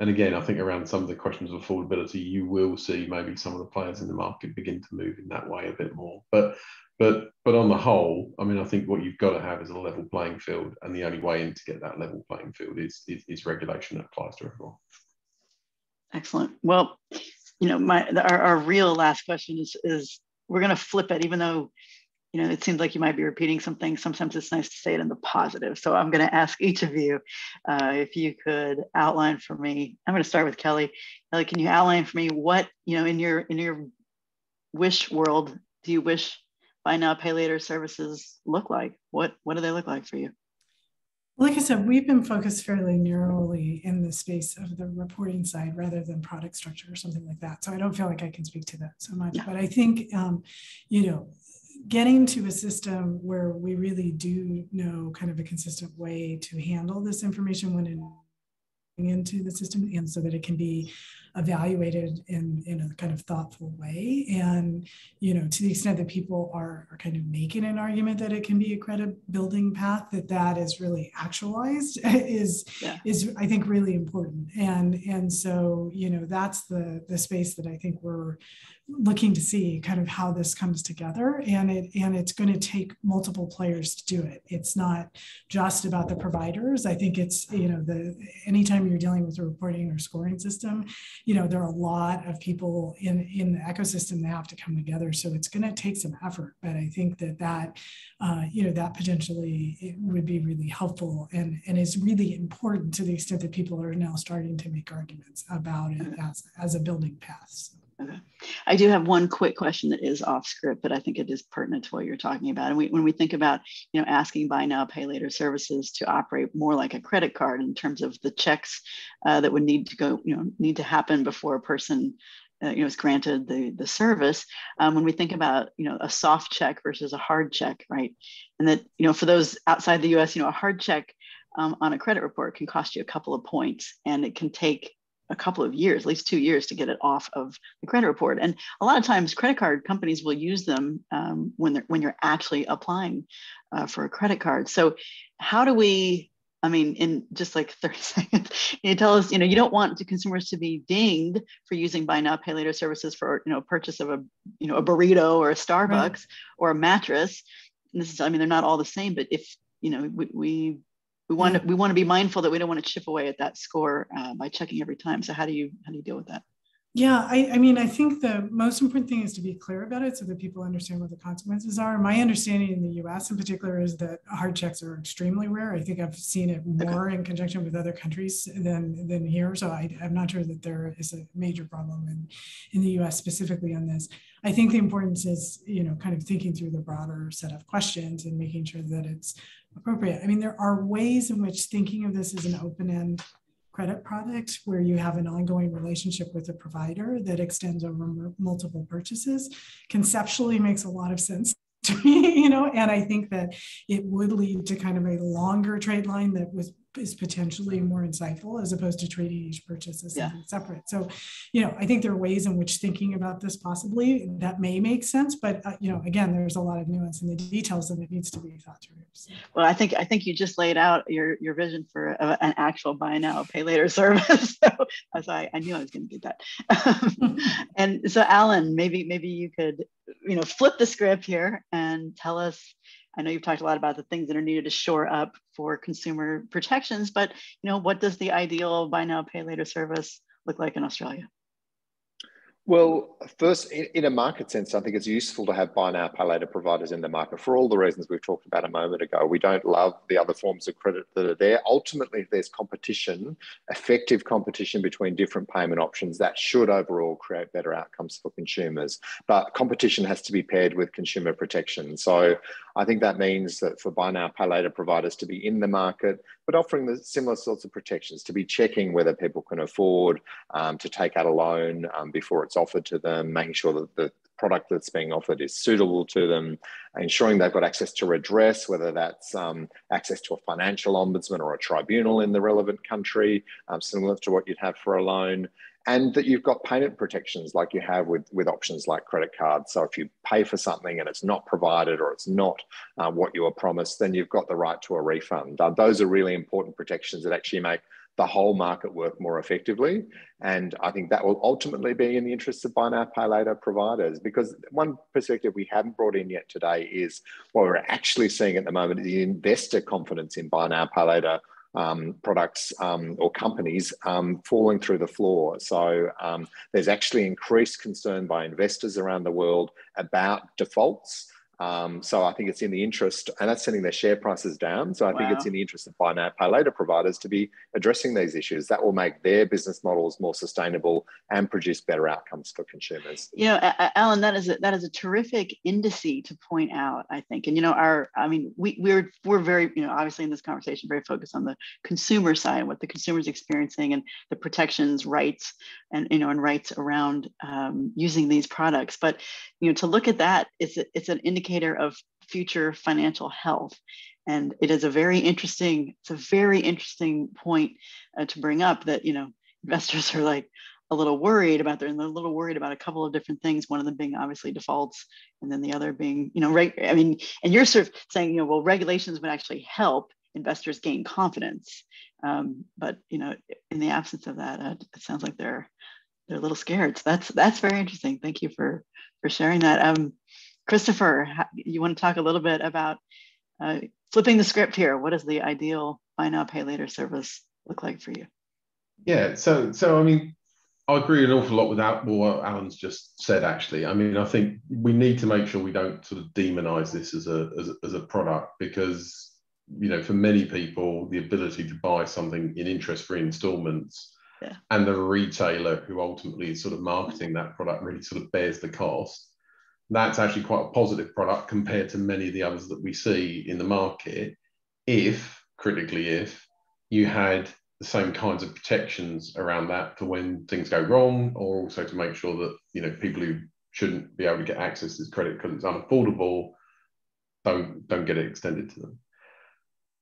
And again, I think around some of the questions of affordability, you will see maybe some of the players in the market begin to move in that way a bit more. But but but on the whole, I mean, I think what you've got to have is a level playing field, and the only way in to get that level playing field is is, is regulation that applies to everyone. Excellent. Well, you know, my our, our real last question is is we're going to flip it, even though you know, it seems like you might be repeating something. Sometimes it's nice to say it in the positive. So I'm going to ask each of you uh, if you could outline for me. I'm going to start with Kelly. Kelly, can you outline for me what you know in your in your wish world do you wish buy now pay later services look like? What what do they look like for you? Like I said, we've been focused fairly narrowly in the space of the reporting side rather than product structure or something like that. So I don't feel like I can speak to that so much. Yeah. But I think, um, you know, getting to a system where we really do know kind of a consistent way to handle this information when in, into the system and so that it can be evaluated in, in a kind of thoughtful way. And, you know, to the extent that people are, are kind of making an argument that it can be a credit building path, that that is really actualized is, yeah. is I think really important. And, and so, you know, that's the, the space that I think we're, looking to see kind of how this comes together and it and it's going to take multiple players to do it it's not just about the providers i think it's you know the anytime you're dealing with a reporting or scoring system you know there are a lot of people in in the ecosystem that have to come together so it's going to take some effort but i think that that uh, you know that potentially it would be really helpful and and is really important to the extent that people are now starting to make arguments about it as as a building path so. Okay. I do have one quick question that is off script, but I think it is pertinent to what you're talking about. And we, when we think about, you know, asking buy now, pay later services to operate more like a credit card in terms of the checks uh, that would need to go, you know, need to happen before a person, uh, you know, is granted the the service. Um, when we think about, you know, a soft check versus a hard check, right? And that, you know, for those outside the U.S., you know, a hard check um, on a credit report can cost you a couple of points, and it can take a couple of years, at least two years, to get it off of the credit report. And a lot of times, credit card companies will use them um, when they're when you're actually applying uh, for a credit card. So, how do we? I mean, in just like 30 seconds, you tell us, you know, you don't want consumers to be dinged for using buy now, pay later services for, you know, purchase of a, you know, a burrito or a Starbucks right. or a mattress. And this is, I mean, they're not all the same, but if, you know, we, we we want to we want to be mindful that we don't want to chip away at that score uh, by checking every time. So how do you how do you deal with that? Yeah, I, I, mean, I think the most important thing is to be clear about it so that people understand what the consequences are. My understanding in the US in particular is that hard checks are extremely rare. I think I've seen it more in conjunction with other countries than, than here. So I, am not sure that there is a major problem in, in the US specifically on this. I think the importance is, you know, kind of thinking through the broader set of questions and making sure that it's appropriate. I mean, there are ways in which thinking of this as an open end credit product where you have an ongoing relationship with a provider that extends over multiple purchases conceptually makes a lot of sense to me, you know, and I think that it would lead to kind of a longer trade line that was is potentially more insightful as opposed to treating each purchase as yeah. separate. So, you know, I think there are ways in which thinking about this possibly that may make sense, but uh, you know, again, there's a lot of nuance in the details and it needs to be thought through. So. Well, I think I think you just laid out your your vision for a, an actual buy now pay later service. so, so I, I knew I was going to get that. and so, Alan, maybe maybe you could you know flip the script here and tell us I know you've talked a lot about the things that are needed to shore up for consumer protections, but you know, what does the ideal buy now, pay later service look like in Australia? Well, first, in, a market sense, I think it's useful to have buy now, pay later providers in the market for all the reasons we've talked about a moment ago. We don't love the other forms of credit that are there. Ultimately, if there's competition, effective competition between different payment options, that should overall create better outcomes for consumers. But competition has to be paired with consumer protection. So I think that means that for buy now, pay later providers to be in the market, but offering the similar sorts of protections, to be checking whether people can afford um, to take out a loan um, before it's offered to them, making sure that the product that's being offered is suitable to them, ensuring they've got access to redress, whether that's um, access to a financial ombudsman or a tribunal in the relevant country, um, similar to what you'd have for a loan, and that you've got payment protections like you have with, with options like credit cards. So if you pay for something and it's not provided or it's not uh, what you were promised, then you've got the right to a refund. Uh, those are really important protections that actually make the whole market work more effectively. And I think that will ultimately be in the interests of buy now, pay later providers. Because one perspective we haven't brought in yet today is what we're actually seeing at the moment is the investor confidence in buy now, pay later um, products um, or companies um, falling through the floor. So um, there's actually increased concern by investors around the world about defaults. Um, so I think it's in the interest, and that's sending their share prices down. So I wow. think it's in the interest of buy now, pay later providers to be addressing these issues. That will make their business models more sustainable and produce better outcomes for consumers. You know, Alan, that is a, that is a terrific indice to point out. I think, and you know, our, I mean, we we're we're very, you know, obviously in this conversation, very focused on the consumer side, what the consumer's experiencing, and the protections, rights, and you know, and rights around um, using these products. But you know, to look at that, it's a, it's an indicator indicator of future financial health. And it is a very interesting, it's a very interesting point uh, to bring up that, you know, investors are like a little worried about, they're a little worried about a couple of different things, one of them being obviously defaults, and then the other being, you know, right. I mean, and you're sort of saying, you know, well, regulations would actually help investors gain confidence. Um, but, you know, in the absence of that, uh, it sounds like they're, they're a little scared. So that's, that's very interesting. Thank you for, for sharing that. Um, Christopher, you want to talk a little bit about uh, flipping the script here? What does the ideal buy now, pay later service look like for you? Yeah, so so I mean, I agree an awful lot with that, what Alan's just said. Actually, I mean, I think we need to make sure we don't sort of demonize this as a as a, as a product because you know, for many people, the ability to buy something in interest-free installments. Yeah. And the retailer who ultimately is sort of marketing that product really sort of bears the cost that's actually quite a positive product compared to many of the others that we see in the market. If, critically, if you had the same kinds of protections around that for when things go wrong, or also to make sure that you know people who shouldn't be able to get access to this credit because it's unaffordable don't don't get it extended to them.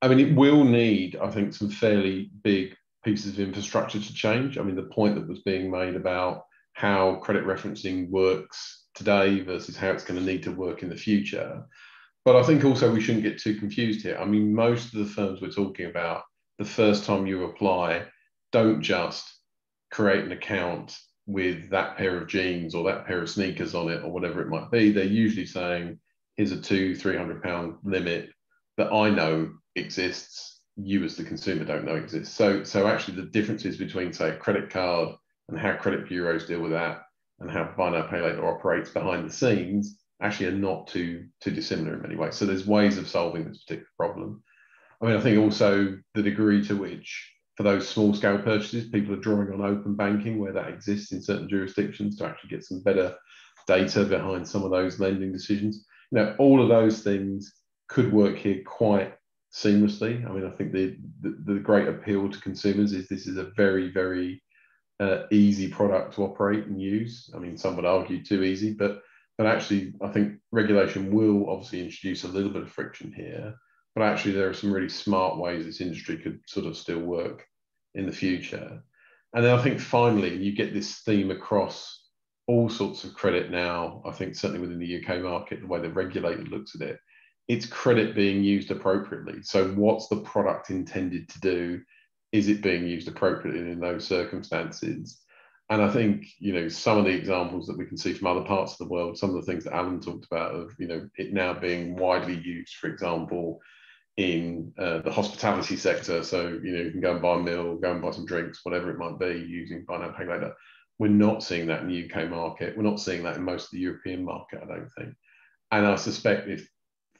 I mean, it will need, I think, some fairly big pieces of infrastructure to change. I mean, the point that was being made about how credit referencing works today versus how it's going to need to work in the future. But I think also we shouldn't get too confused here. I mean, most of the firms we're talking about, the first time you apply, don't just create an account with that pair of jeans or that pair of sneakers on it or whatever it might be. They're usually saying, here's a two, three hundred pound limit that I know exists. You as the consumer don't know exists. So, so actually the differences between say a credit card and how credit bureaus deal with that and how buy pay later operates behind the scenes actually are not too too dissimilar in many ways. So there's ways of solving this particular problem. I mean, I think also the degree to which for those small scale purchases, people are drawing on open banking where that exists in certain jurisdictions to actually get some better data behind some of those lending decisions. You know, all of those things could work here quite seamlessly. I mean, I think the, the, the great appeal to consumers is this is a very, very uh, easy product to operate and use. I mean, some would argue too easy, but but actually, I think regulation will obviously introduce a little bit of friction here. But actually, there are some really smart ways this industry could sort of still work in the future. And then I think finally, you get this theme across all sorts of credit now. I think certainly within the UK market, the way the regulator looks at it, it's credit being used appropriately. So, what's the product intended to do? Is it being used appropriately in those circumstances? And I think you know some of the examples that we can see from other parts of the world, some of the things that Alan talked about of you know it now being widely used, for example, in uh, the hospitality sector. So you know you can go and buy a meal, go and buy some drinks, whatever it might be, using buy now pay later. We're not seeing that in the UK market. We're not seeing that in most of the European market. I don't think. And I suspect if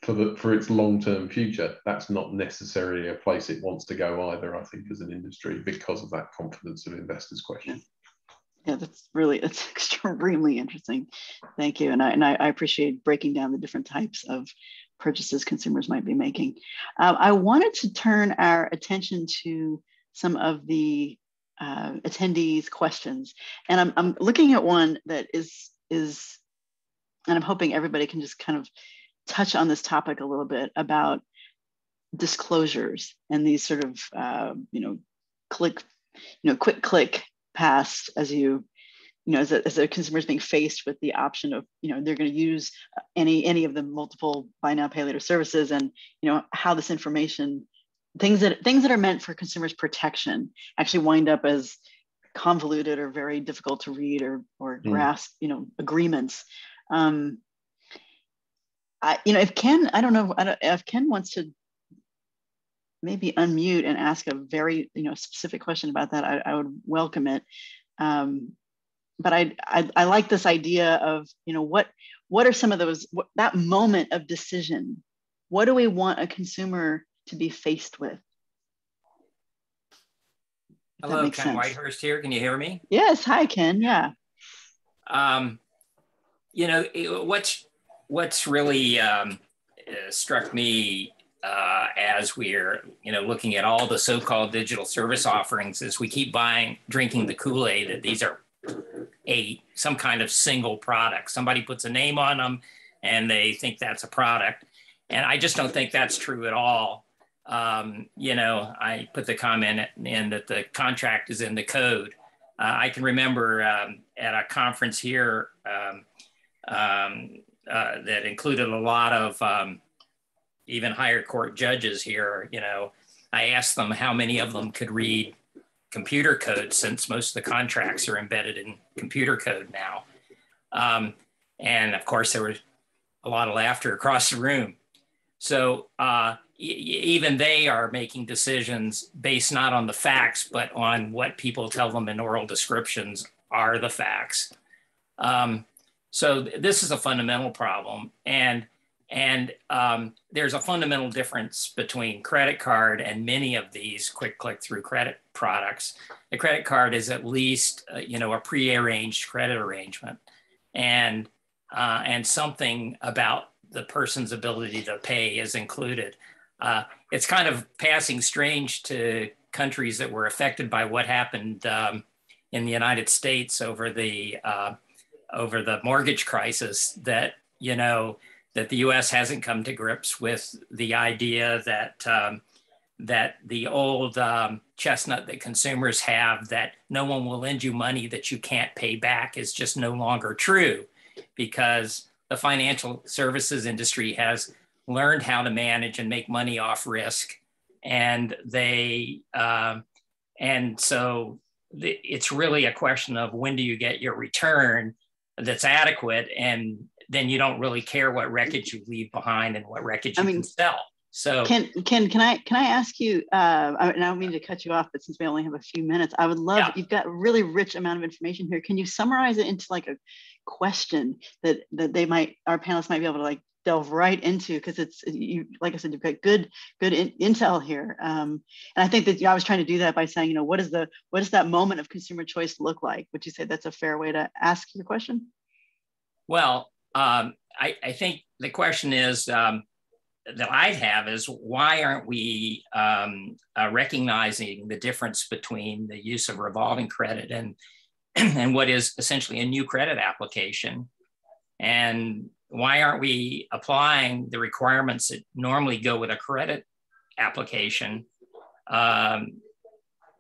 for the for its long term future, that's not necessarily a place it wants to go either. I think as an industry because of that confidence of investors question. Yeah, that's really that's extremely interesting. Thank you, and I and I, I appreciate breaking down the different types of purchases consumers might be making. Uh, I wanted to turn our attention to some of the uh, attendees' questions, and I'm I'm looking at one that is is, and I'm hoping everybody can just kind of touch on this topic a little bit about disclosures and these sort of uh, you know click you know quick click past as you you know as a, as a consumer is being faced with the option of you know they're going to use any any of the multiple buy now pay later services and you know how this information things that things that are meant for consumers protection actually wind up as convoluted or very difficult to read or or mm. grasp you know agreements um, I, you know, if Ken, I don't know, I don't, if Ken wants to maybe unmute and ask a very, you know, specific question about that, I, I would welcome it. Um, but I, I, I like this idea of, you know, what, what are some of those, what, that moment of decision? What do we want a consumer to be faced with? Hello, Ken sense. Whitehurst here. Can you hear me? Yes. Hi, Ken. Yeah. Um, you know, what's what's really um, uh, struck me uh, as we're you know looking at all the so-called digital service offerings is we keep buying drinking the kool-aid that these are a some kind of single product. Somebody puts a name on them and they think that's a product. And i just don't think that's true at all. Um, you know i put the comment in that the contract is in the code. Uh, i can remember um, at a conference here um, um uh, that included a lot of um, even higher court judges here. You know, I asked them how many of them could read computer code since most of the contracts are embedded in computer code now. Um, and of course, there was a lot of laughter across the room. So uh, even they are making decisions based not on the facts, but on what people tell them in oral descriptions are the facts. Um, so this is a fundamental problem, and and um, there's a fundamental difference between credit card and many of these quick click through credit products. The credit card is at least uh, you know a prearranged credit arrangement, and uh, and something about the person's ability to pay is included. Uh, it's kind of passing strange to countries that were affected by what happened um, in the United States over the uh, over the mortgage crisis that you know that the U.S. hasn't come to grips with the idea that um, that the old um, chestnut that consumers have that no one will lend you money that you can't pay back is just no longer true because the financial services industry has learned how to manage and make money off risk and they um, and so it's really a question of when do you get your return that's adequate and then you don't really care what wreckage you leave behind and what wreckage you I mean, can sell. So can can can I can I ask you? Uh, I don't mean to cut you off, but since we only have a few minutes, I would love. Yeah. You've got a really rich amount of information here. Can you summarize it into like a question that that they might our panelists might be able to like delve right into because it's you like I said you've got good good in, intel here. Um, and I think that you know, I was trying to do that by saying you know what is the what does that moment of consumer choice look like? Would you say that's a fair way to ask your question? Well um, I, I, think the question is um, that I have is why aren't we um, uh, recognizing the difference between the use of revolving credit and and what is essentially a new credit application? And why aren't we applying the requirements that normally go with a credit application um,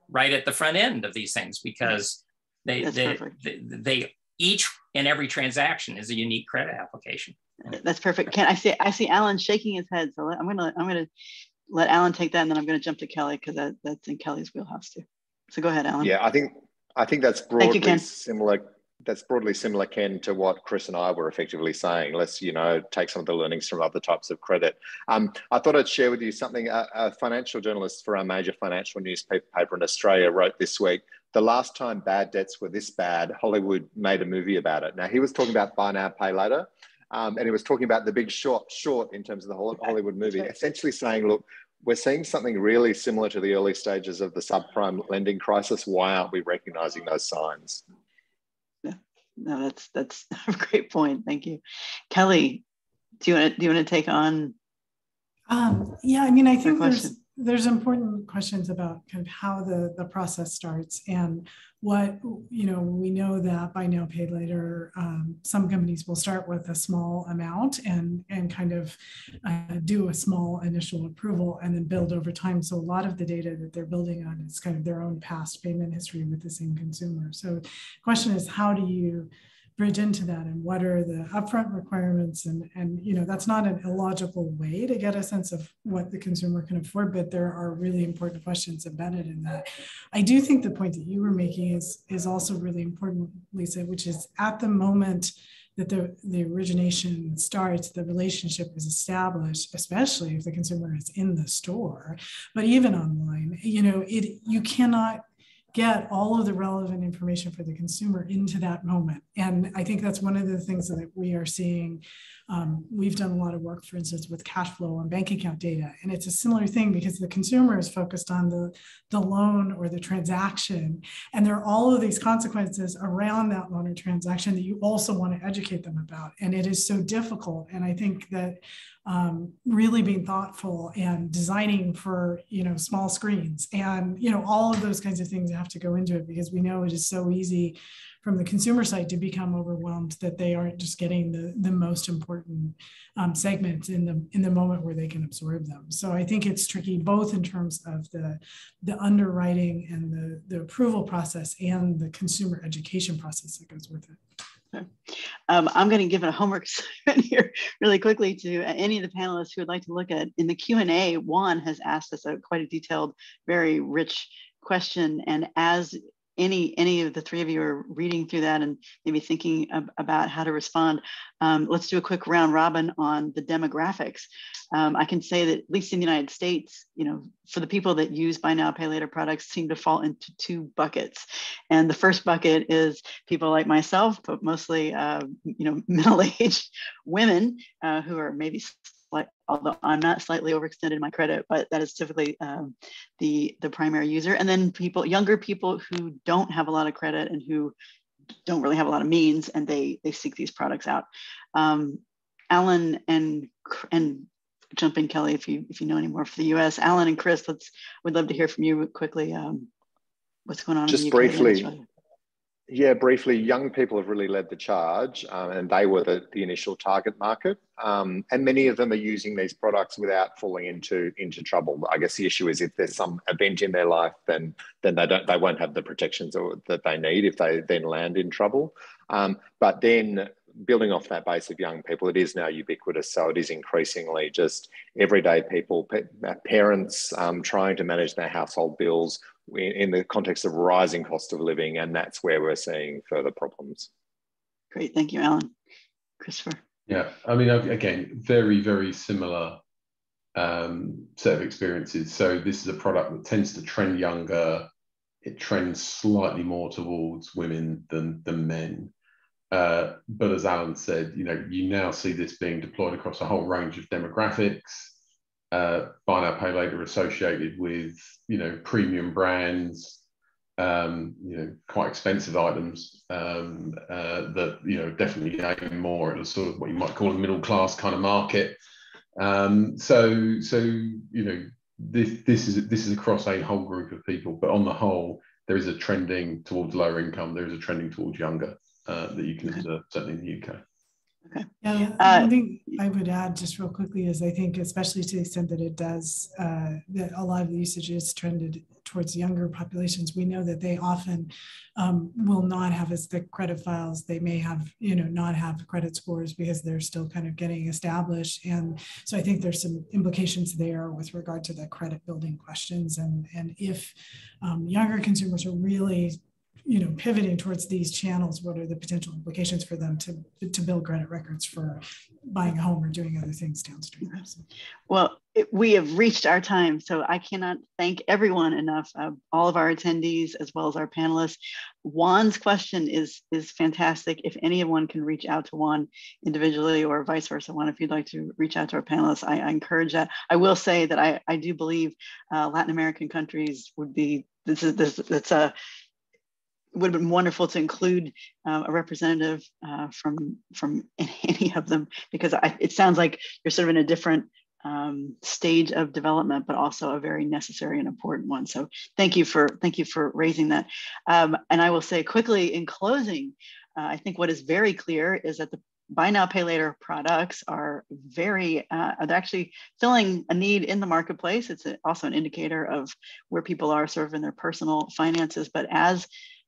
right at the front end of these things? Because they, they, they, they, each and every transaction is a unique credit application. That's perfect. Can I see? I see Alan shaking his head. So I'm gonna I'm gonna let Alan take that, and then I'm gonna jump to Kelly because that, that's in Kelly's wheelhouse too. So go ahead, Alan. Yeah, I think I think that's broadly you, similar that's broadly similar, Ken, to what Chris and I were effectively saying. Let's, you know, take some of the learnings from other types of credit. Um, I thought I'd share with you something a, a, financial journalist for a major financial newspaper in Australia wrote this week. The last time bad debts were this bad, Hollywood made a movie about it. Now, he was talking about buy now, pay later. Um, and he was talking about the big short, short in terms of the Hollywood movie, essentially saying, look, we're seeing something really similar to the early stages of the subprime lending crisis. Why aren't we recognizing those signs? No, that's that's a great point. Thank you, Kelly. Do you want to do you want to take on? Um, yeah, I mean, I think there's there's important questions about kind of how the the process starts and what you know we know that buy now pay later um, some companies will start with a small amount and and kind of uh, do a small initial approval and then build over time. So a lot of the data that they're building on is kind of their own past payment history with the same consumer. So question is how do you bridge into that and what are the upfront requirements and and you know that's not an illogical way to get a sense of what the consumer can afford but there are really important questions embedded in that. I do think the point that you were making is is also really important lisa which is at the moment that the, the origination starts, the relationship is established, especially if the consumer is in the store, but even online, you know, it you cannot get all of the relevant information for the consumer into that moment. And I think that's one of the things that we are seeing. Um, we've done a lot of work, for instance, with cash flow and bank account data. And it's a similar thing because the consumer is focused on the, the loan or the transaction. And there are all of these consequences around that loan or transaction that you also want to educate them about. And it is so difficult. And I think that um, really being thoughtful and designing for you know small screens and you know all of those kinds of things have to go into it because we know it is so easy from the consumer side to become overwhelmed that they aren't just getting the, the most important um, segments in the in the moment where they can absorb them. So I think it's tricky both in terms of the the underwriting and the, the approval process and the consumer education process that goes with it. Um, I'm going to give a homework assignment here really quickly to any of the panelists who would like to look at. In the Q&A, Juan has asked us a quite a detailed, very rich question. And as any any of the three of you are reading through that and maybe thinking ab about how to respond, um, let's do a quick round robin on the demographics. Um, I can say that at least in the United States, you know, for the people that use buy now pay later products seem to fall into two buckets. And the first bucket is people like myself, but mostly uh, you know middle-aged women uh, who are maybe like although I'm not slightly overextended in my credit, but that is typically um, the the primary user. And then people, younger people who don't have a lot of credit and who don't really have a lot of means, and they they seek these products out. Um, Alan and and jump in, Kelly, if you if you know any more for the U.S. Alan and Chris, let's we'd love to hear from you quickly. Um, what's going on? Just briefly, yeah, briefly, young people have really led the charge, um, and they were the, the initial target market. Um, and many of them are using these products without falling into into trouble. I guess the issue is if there's some event in their life, then then they don't they won't have the protections that they need if they then land in trouble. Um, but then building off that base of young people, it is now ubiquitous. So it is increasingly just everyday people, parents um, trying to manage their household bills in the context of rising cost of living, and that's where we're seeing further problems. Great, thank you, Alan. Christopher. Yeah, I mean, again, very, very similar um, set of experiences. So this is a product that tends to trend younger. It trends slightly more towards women than than men. Uh, but as Alan said, you know, you now see this being deployed across a whole range of demographics uh, buy now pay later associated with you know premium brands um, you know quite expensive items um, uh, that you know definitely aim more at a sort of what you might call a middle class kind of market. Um, so so you know this this is this is across a whole group of people but on the whole there is a trending towards lower income there is a trending towards younger uh, that you can observe certainly in the UK Okay. Yeah, uh, one thing I would add just real quickly is I think, especially to the extent that it does, uh, that a lot of the usage is trended towards younger populations. We know that they often um, will not have as thick credit files. They may have, you know, not have credit scores because they're still kind of getting established. And so I think there's some implications there with regard to the credit building questions. And, and if um, younger consumers are really you know pivoting towards these channels what are the potential implications for them to to build credit records for buying a home or doing other things downstream? Well it, we have reached our time so i cannot thank everyone enough uh, all of our attendees as well as our panelists. Juan's question is is fantastic. If anyone can reach out to juan individually or vice versa juan if you'd like to reach out to our panelists i, I encourage that. I will say that i i do believe uh, latin american countries would be this is this that's a would have been wonderful to include uh, a representative uh, from from any of them because I, it sounds like you're sort of in a different um, stage of development, but also a very necessary and important one. So thank you for thank you for raising that. Um, and I will say quickly in closing, uh, I think what is very clear is that the buy now pay later products are very uh, they're actually filling a need in the marketplace it's also an indicator of where people are sort of in their personal finances but as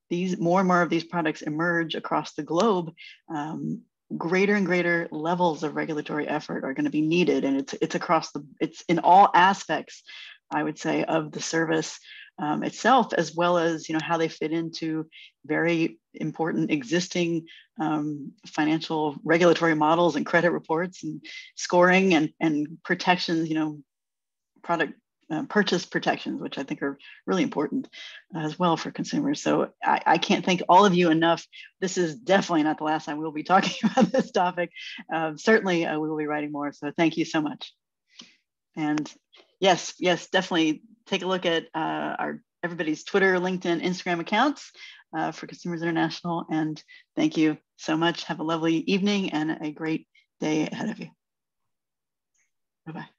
these more and more of these products emerge across the globe, um, greater and greater levels of regulatory effort are going to be needed, and it's it's across the it's in all aspects, I would say, of the service um, itself, as well as you know how they fit into very important existing um, financial regulatory models and credit reports and scoring and and protections. You know, product uh, purchase protections, which I think are really important uh, as well for consumers. So I, I, can't thank all of you enough. This is definitely not the last time we'll be talking about this topic. Um, certainly, uh, we will be writing more. So thank you so much. And yes, yes, definitely take a look at uh, our everybody's Twitter, LinkedIn, Instagram accounts uh, for Consumers International. And thank you so much. Have a lovely evening and a great day ahead of you. Bye bye.